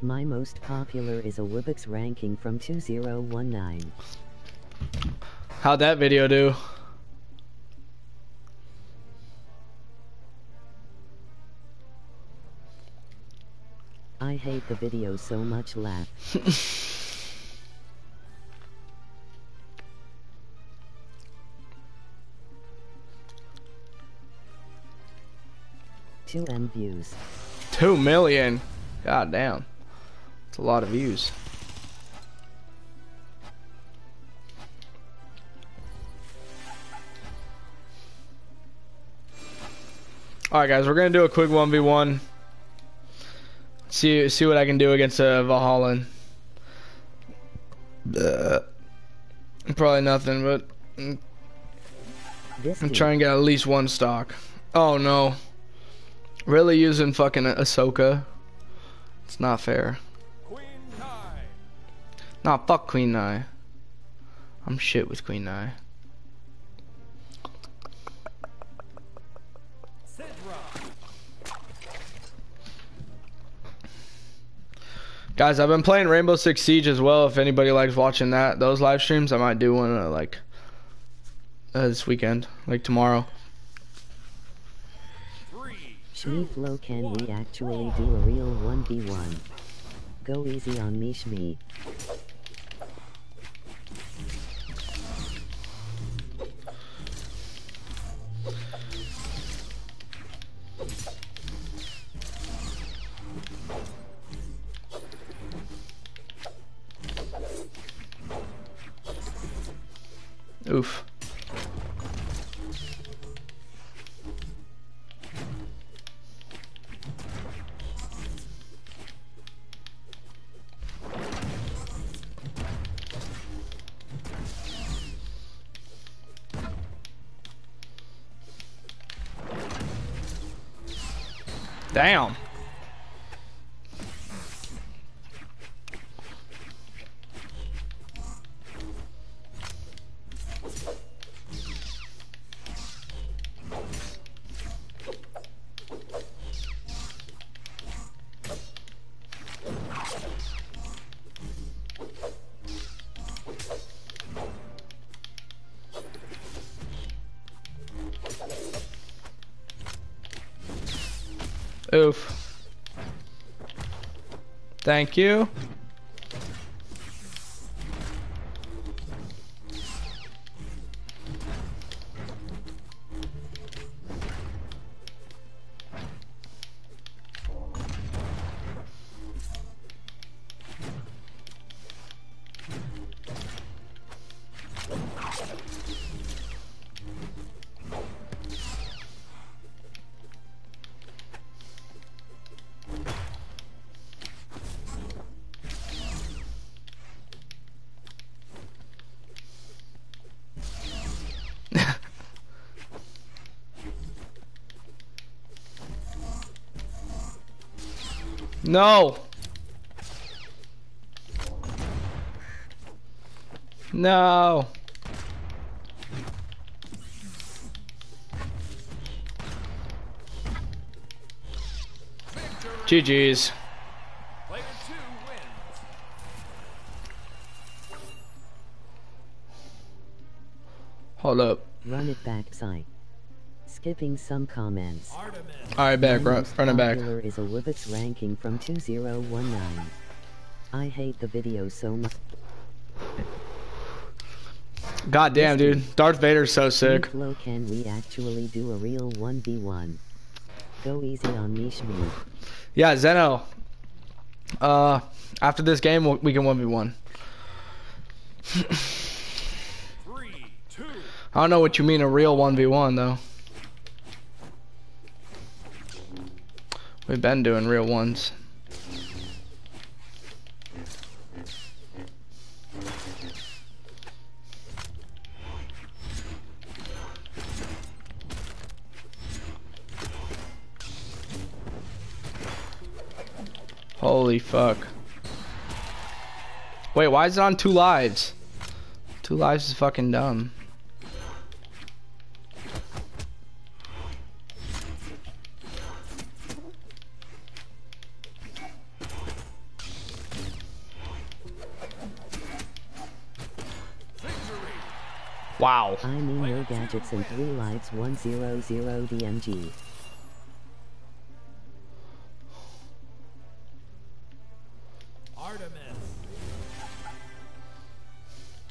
My most popular is a Wubbox ranking from 2019. How'd that video do? I hate the video so much laugh. Two M views. Two million. God damn. It's a lot of views. Alright guys, we're gonna do a quick 1v1. See see what I can do against uh, Valhalla. Uh, probably nothing, but I'm trying to get at least one stock. Oh no. Really using fucking Ahsoka? It's not fair. Nah, fuck Queen Nai. I'm shit with Queen Nai. Guys, I've been playing Rainbow Six Siege as well. If anybody likes watching that, those live streams, I might do one uh, like uh, this weekend, like tomorrow. Flo, can we actually do a real 1v1? Go easy on me Shmee. Oof. Thank you. No. No. GG's. Player. Hold up. Run it back side. Skipping some comments. Artemis. Alright, back, My run, run it back. popular is a Wubbox ranking from 2019. I hate the video so much. God damn, dude. Darth Vader's so sick. Flo, can we actually do a real 1v1? Go easy on me, Shmee. Yeah, Zeno. Uh, after this game, we'll- we can 1v1. Three, two, I don't know what you mean a real 1v1, though. We've been doing real ones. Holy fuck. Wait, why is it on two lives? Two lives is fucking dumb. Wow. I mean no gadgets and 3 lives 100 DMG. Artemis.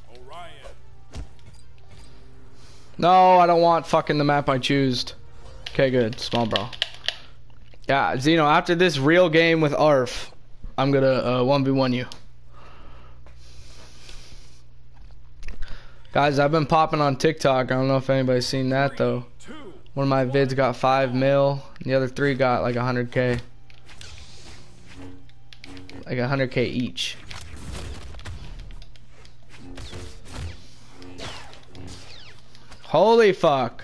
Orion. No, I don't want fucking the map I choose. Okay, good. Small bro. Yeah, Zeno, after this real game with ARF, I'm gonna uh, 1v1 you. Guys, I've been popping on TikTok. I don't know if anybody's seen that though. One of my vids got 5 mil, the other three got like 100k. Like 100k each. Holy fuck.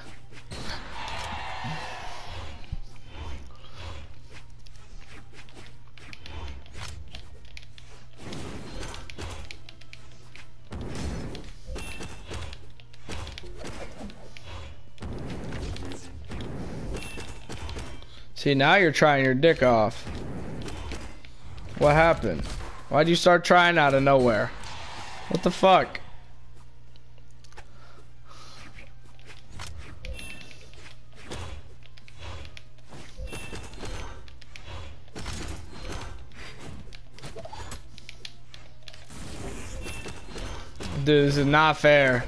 See, now you're trying your dick off. What happened? Why'd you start trying out of nowhere? What the fuck? Dude, this is not fair.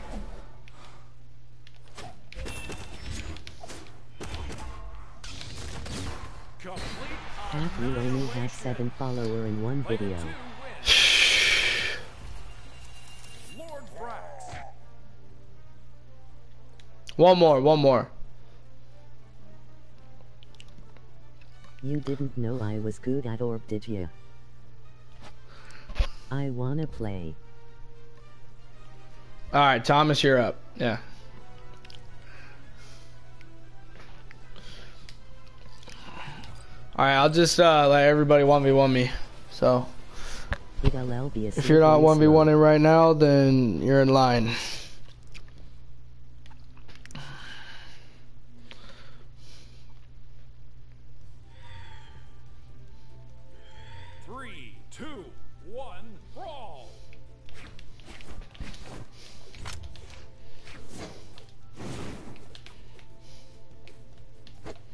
You only have 7 follower in one video. Lord Vraxx. One more, one more. You didn't know I was good at Orb did you? I wanna play. All right, Thomas, you're up. Yeah. All right, I'll just uh, let everybody one v one me. So It'll be a if you're not one v slope. one in right now, then you're in line.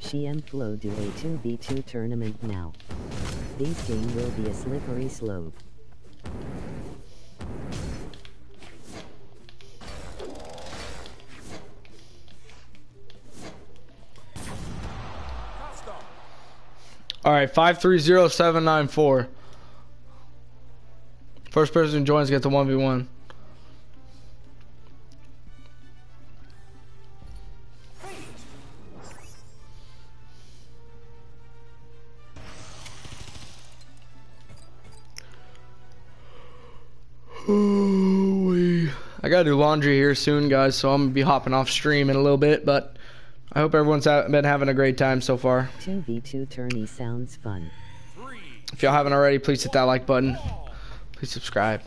GM Flow do a 2v2 tournament now. This game will be a slippery slope. Alright, 530794. First person who joins gets a 1v1. I gotta do laundry here soon, guys, so I'm gonna be hopping off stream in a little bit, but I hope everyone's ha- been having a great time so far. 2v2 tourney sounds fun. If y'all haven't already, please hit that like button. Please subscribe.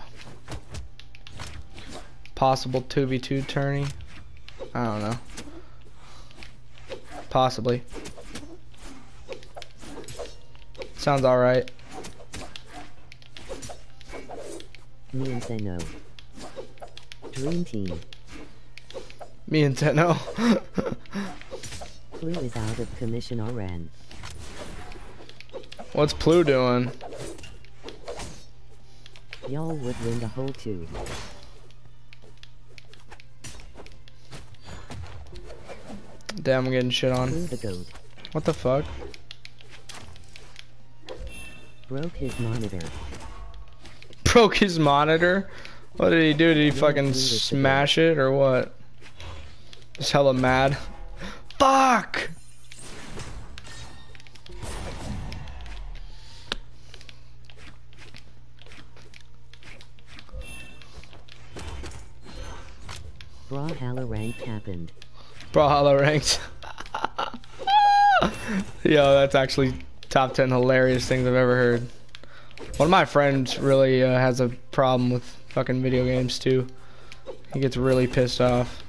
Possible 2v2 tourney? I don't know. Possibly. Sounds alright. Me and Zeno. Dream team. Me and Tenno. Clue is out of commission RN. What's Plu doing? Y'all would win the whole two. Damn, I'm getting shit on. The. What the fuck? Broke his monitor. Broke his monitor? What did he do? Did he fucking Clue is the smash it or what? Just hella mad. Fuck! Brawlhalla ranked happened. Brawlhalla ranked. Yo, that's actually top 10 hilarious things I've ever heard. One of my friends really uh, has a problem with fucking video games too. He gets really pissed off.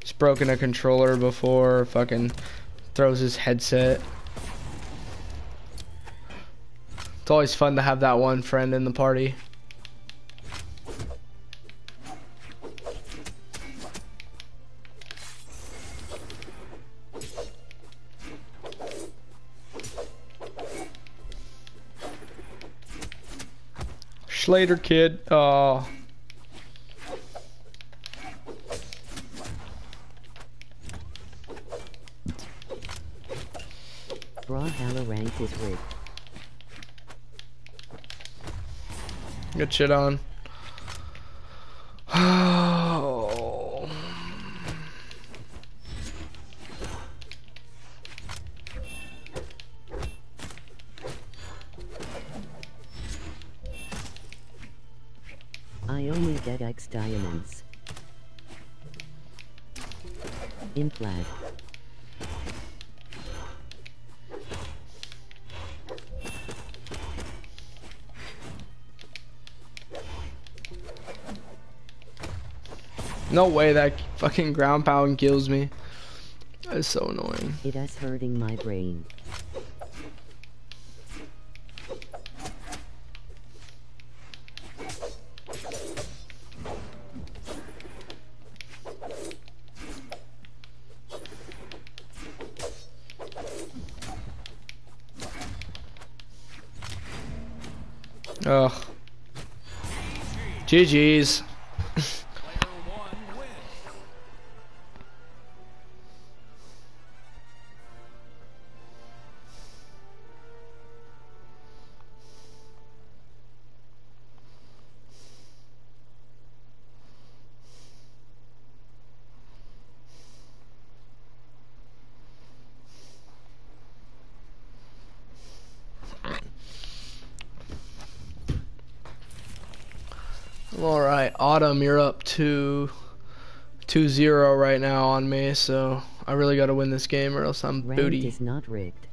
He's broken a controller before, fucking throws his headset. It's always fun to have that one friend in the party. Schlater kid. Uh, Brawlhalla ranked is rigged. Good shit on. diamonds. In flag. No way that fucking ground pound kills me. That's so annoying. It is hurting my brain. Ugh. GG's. Autumn, you're up to 2-0 right now on me, so I really got to win this game or else I'm Ranked booty. is not rigged.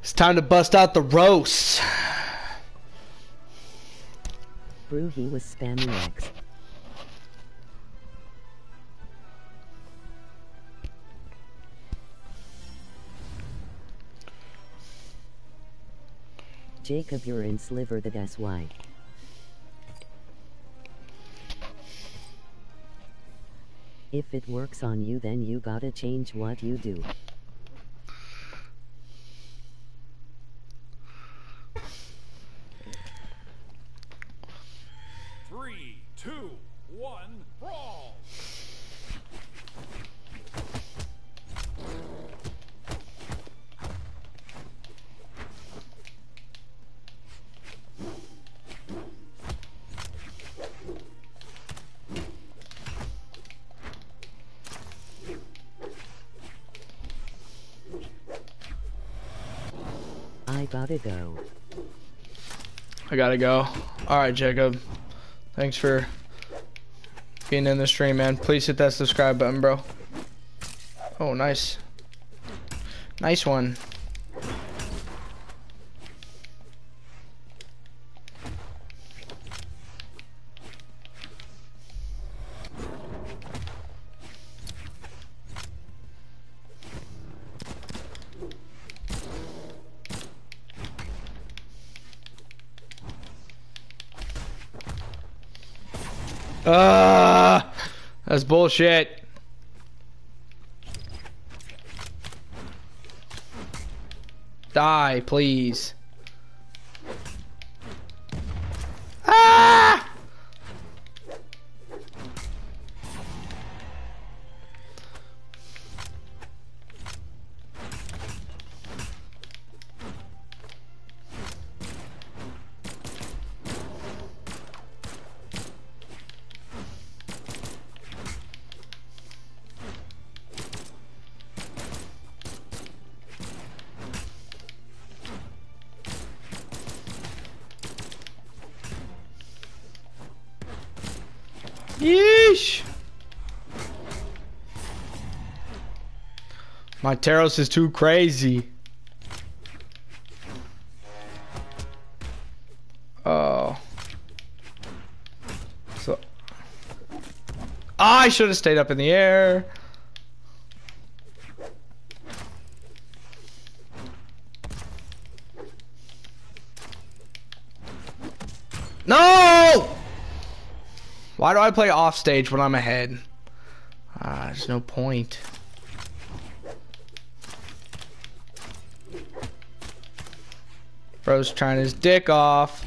It's time to bust out the roast. Brew he was spamming X. Jacob you're in sliver that SY. If it works on you then you gotta change what you do. I gotta go. All right, Jacob. Thanks for being in the stream, man. Please hit that subscribe button, bro. Oh, nice. Nice one. Bullshit. Die, please. Yeesh. My Taros is too crazy. Oh. So. I should have stayed up in the air. No! I play off stage when I'm ahead? Ah, there's no point. Bro's trying his dick off.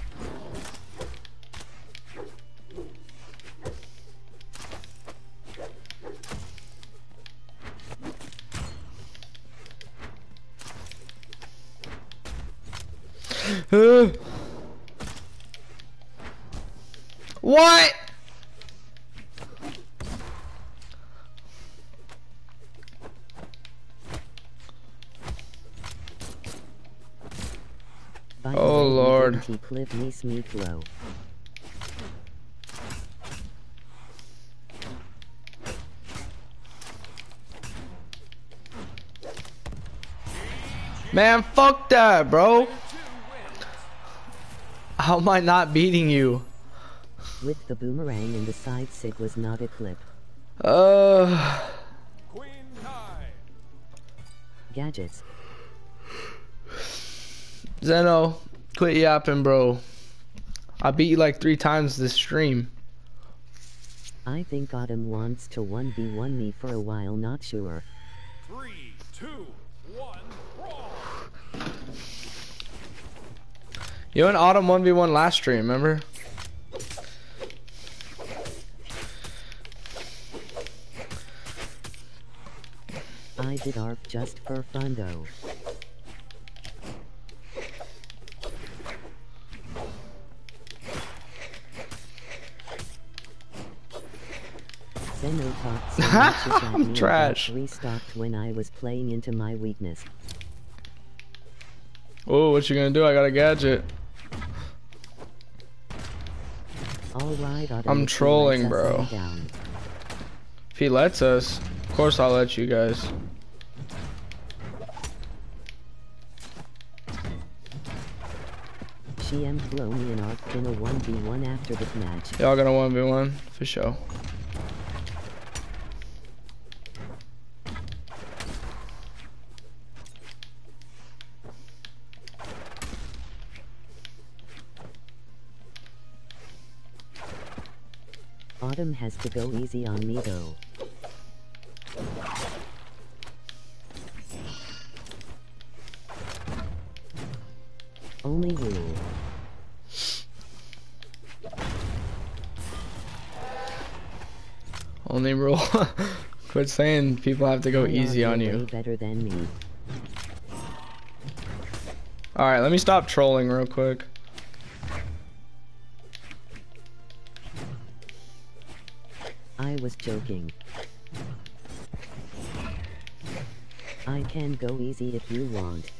Way, you Lord. didn't He clip me smeet low. Man, fuck that, bro. How am I not beating you? With the boomerang and the side sig was not a clip. Uh. Gadgets. Zeno, quit yapping, bro. I beat you like three times this stream. I think Autumn wants to 1v1 me for a while, not sure. Three, two, one, brawl. You and Autumn 1v1 last stream, remember? I did ARP just for fun though. I'm trash. got restocked when I was playing into my weakness. Oh, what you gonna do? I got a gadget. Alright, I'm trolling, bro. If he lets us, of course I'll let you guys. She and blow me an ARP in a 1v1 after this match. Y'all gonna 1v1? For sure. Autumn has to go easy on me though. Only rule. Only rule. Quit saying people have to go Why easy on you. Better than me. Alright, let me stop trolling real quick. Joking. I can go easy if you want.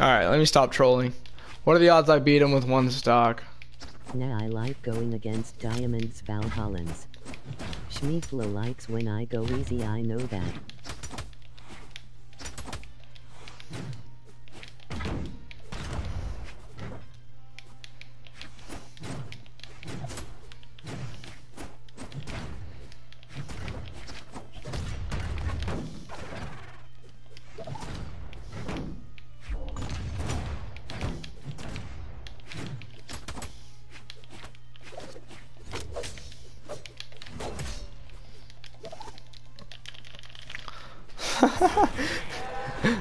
Alright, let me stop trolling. What are the odds I beat him with one stock? Nah, I like going against Diamonds Valhallans. Shmeeflo likes when I go easy, I know that.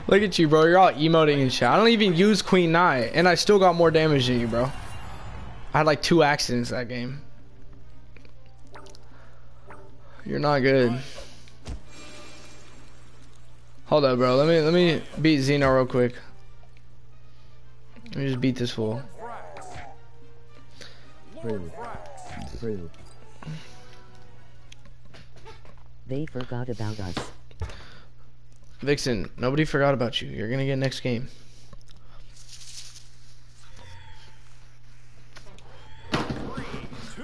Look at you, bro. You're all emoting and shit. I don't even use Queen Knight, and I still got more damage than you, bro. I had like two accidents that game. You're not good. Hold up, bro. Let me let me beat Xeno real quick. Let me just beat this fool. They forgot about us. Vixen, nobody forgot about you. You're gonna get next game.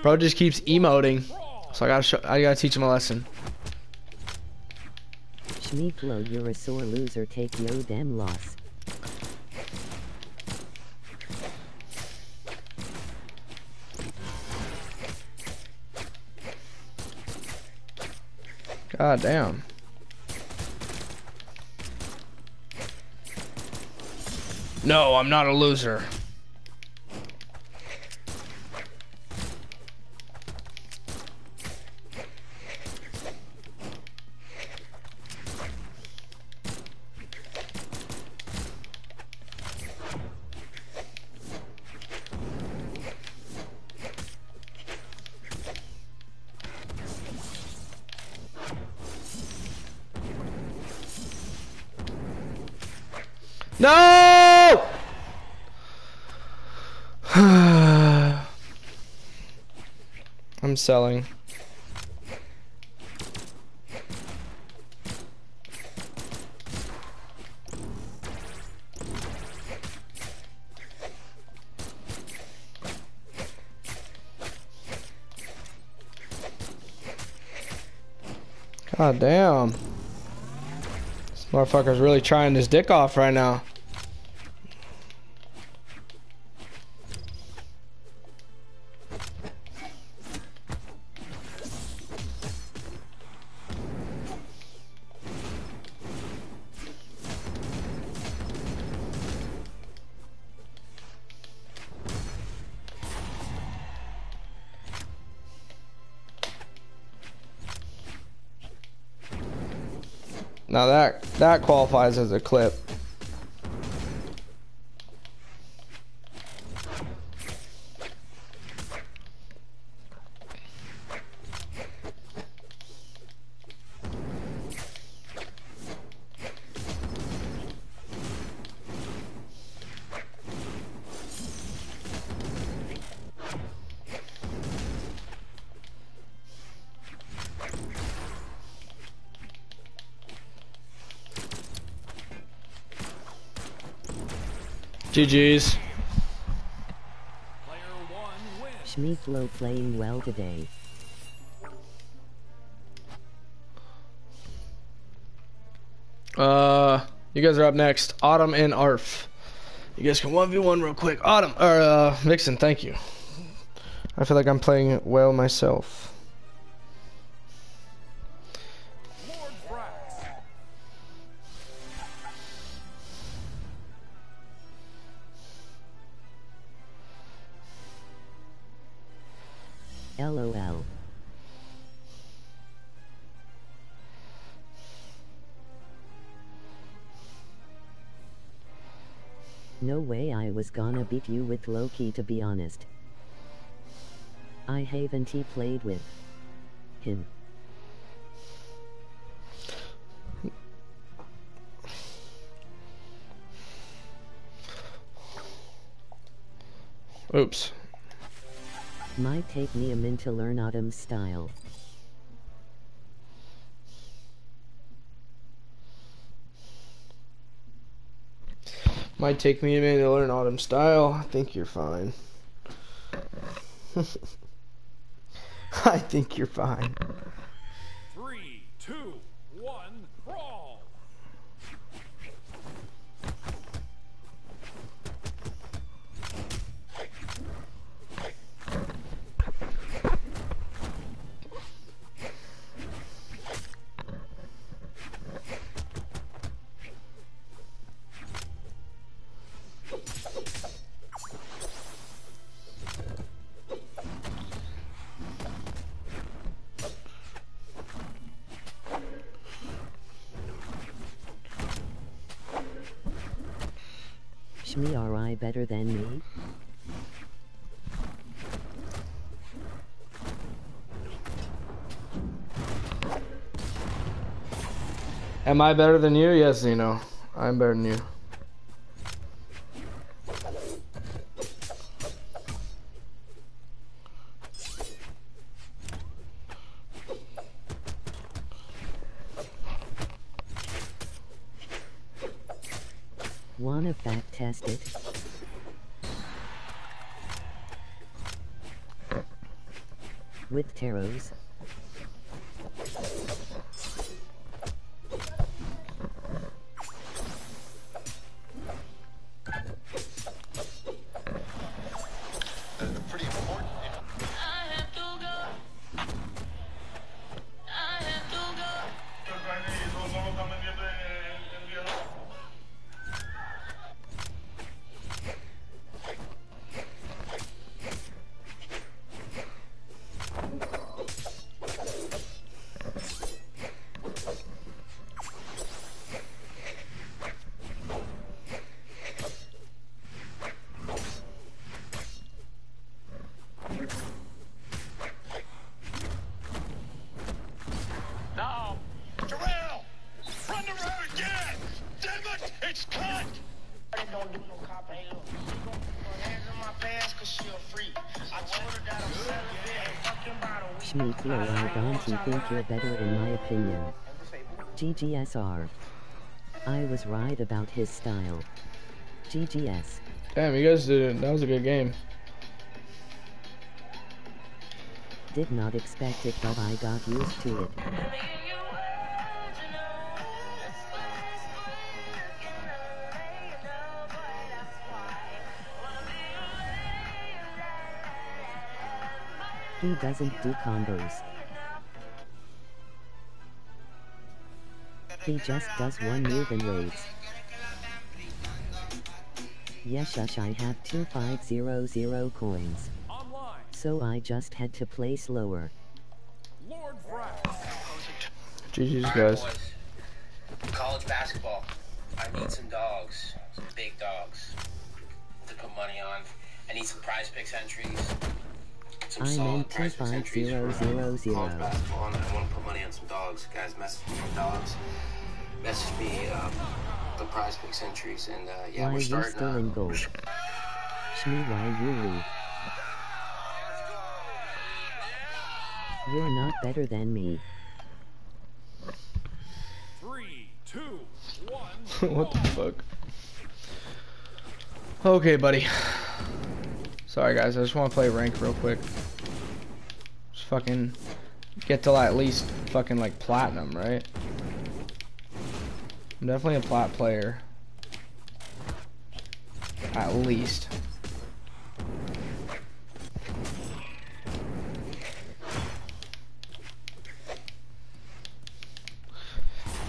Bro just keeps emoting, so I gotta show, I gotta teach him a lesson. Shmeeflo, you're a sore loser, take yo damn loss. God damn. No, I'm not a loser. I'm selling. God damn. This motherfucker's really trying his dick off right now. Now that that qualifies as a clip. GG's. Player. Shmeeflo playing well today. Uh, you guys are up next. Autumn and Arf. You guys can 1v1 real quick. Autumn, or uh, Vixen, thank you. I feel like I'm playing well myself. Gonna beat you with Loki to be honest. I haven't he played with him. Oops. Might take me a min to learn Autumn's style. Might take me a minute to learn Autumn style. I think you're fine. I think you're fine. Shmi are I better than me? Am I better than you? Yes, Zeno. I'm better than you. You think you're better in my opinion. GGSR. I was right about his style. GGS. Damn, you guys did it. That was a good game. Did not expect it but I got used to it. He doesn't do combos. He just does one move and waits. Yes, shush, I have 2500 coins. Online. So I just had to play slower. Lord GG's, guys. College basketball. I need some dogs, some big dogs to put money on. I need some PrizePicks entries. Some I'm solid in PrizePicks entries for, uh, 25000. college basketball, and I want to put money on some dogs. Guys, message me on dogs. Message me um, the PrizePicks entries, and uh, yeah, Why we're you starting. still uh, in gold? Shmi, why you leave? You're not better than me. Three, two, one. what the fuck? Okay, buddy. Sorry, guys. I just want to play rank real quick. Fucking get to at least fucking like platinum, right? I'm definitely a plat player. At least.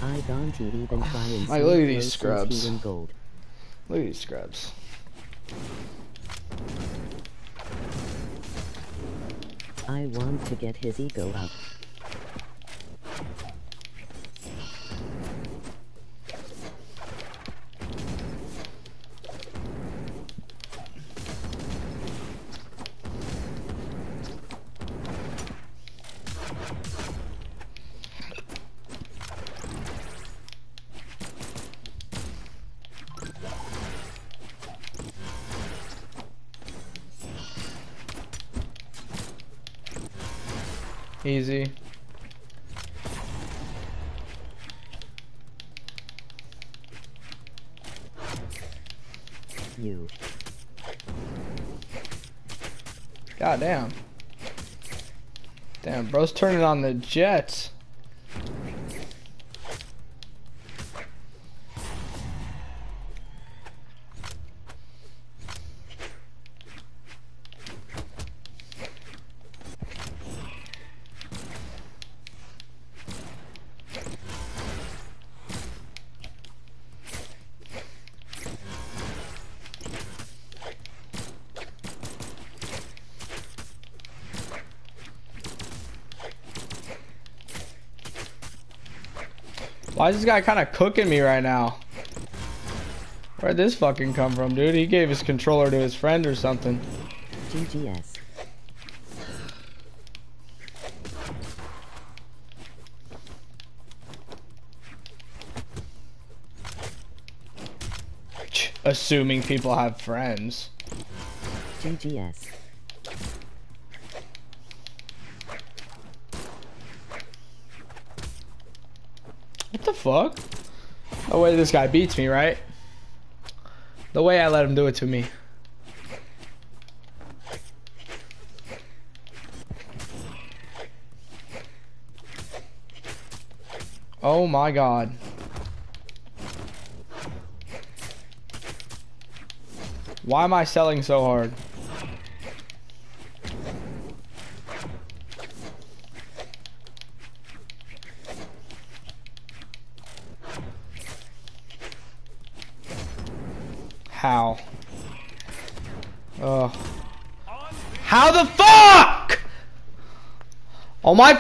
I don't even try and Like, look at these scrubs. Look at these scrubs. I want to get his ego up. Turning on the Jets. Why is this guy kind of cooking me right now? Where'd this fucking come from, dude? He gave his controller to his friend or something. GGS. Assuming people have friends. GGS. Fuck? No way this guy beats me, right? The way I let him do it to me. Oh my god. Why am I selling so hard? My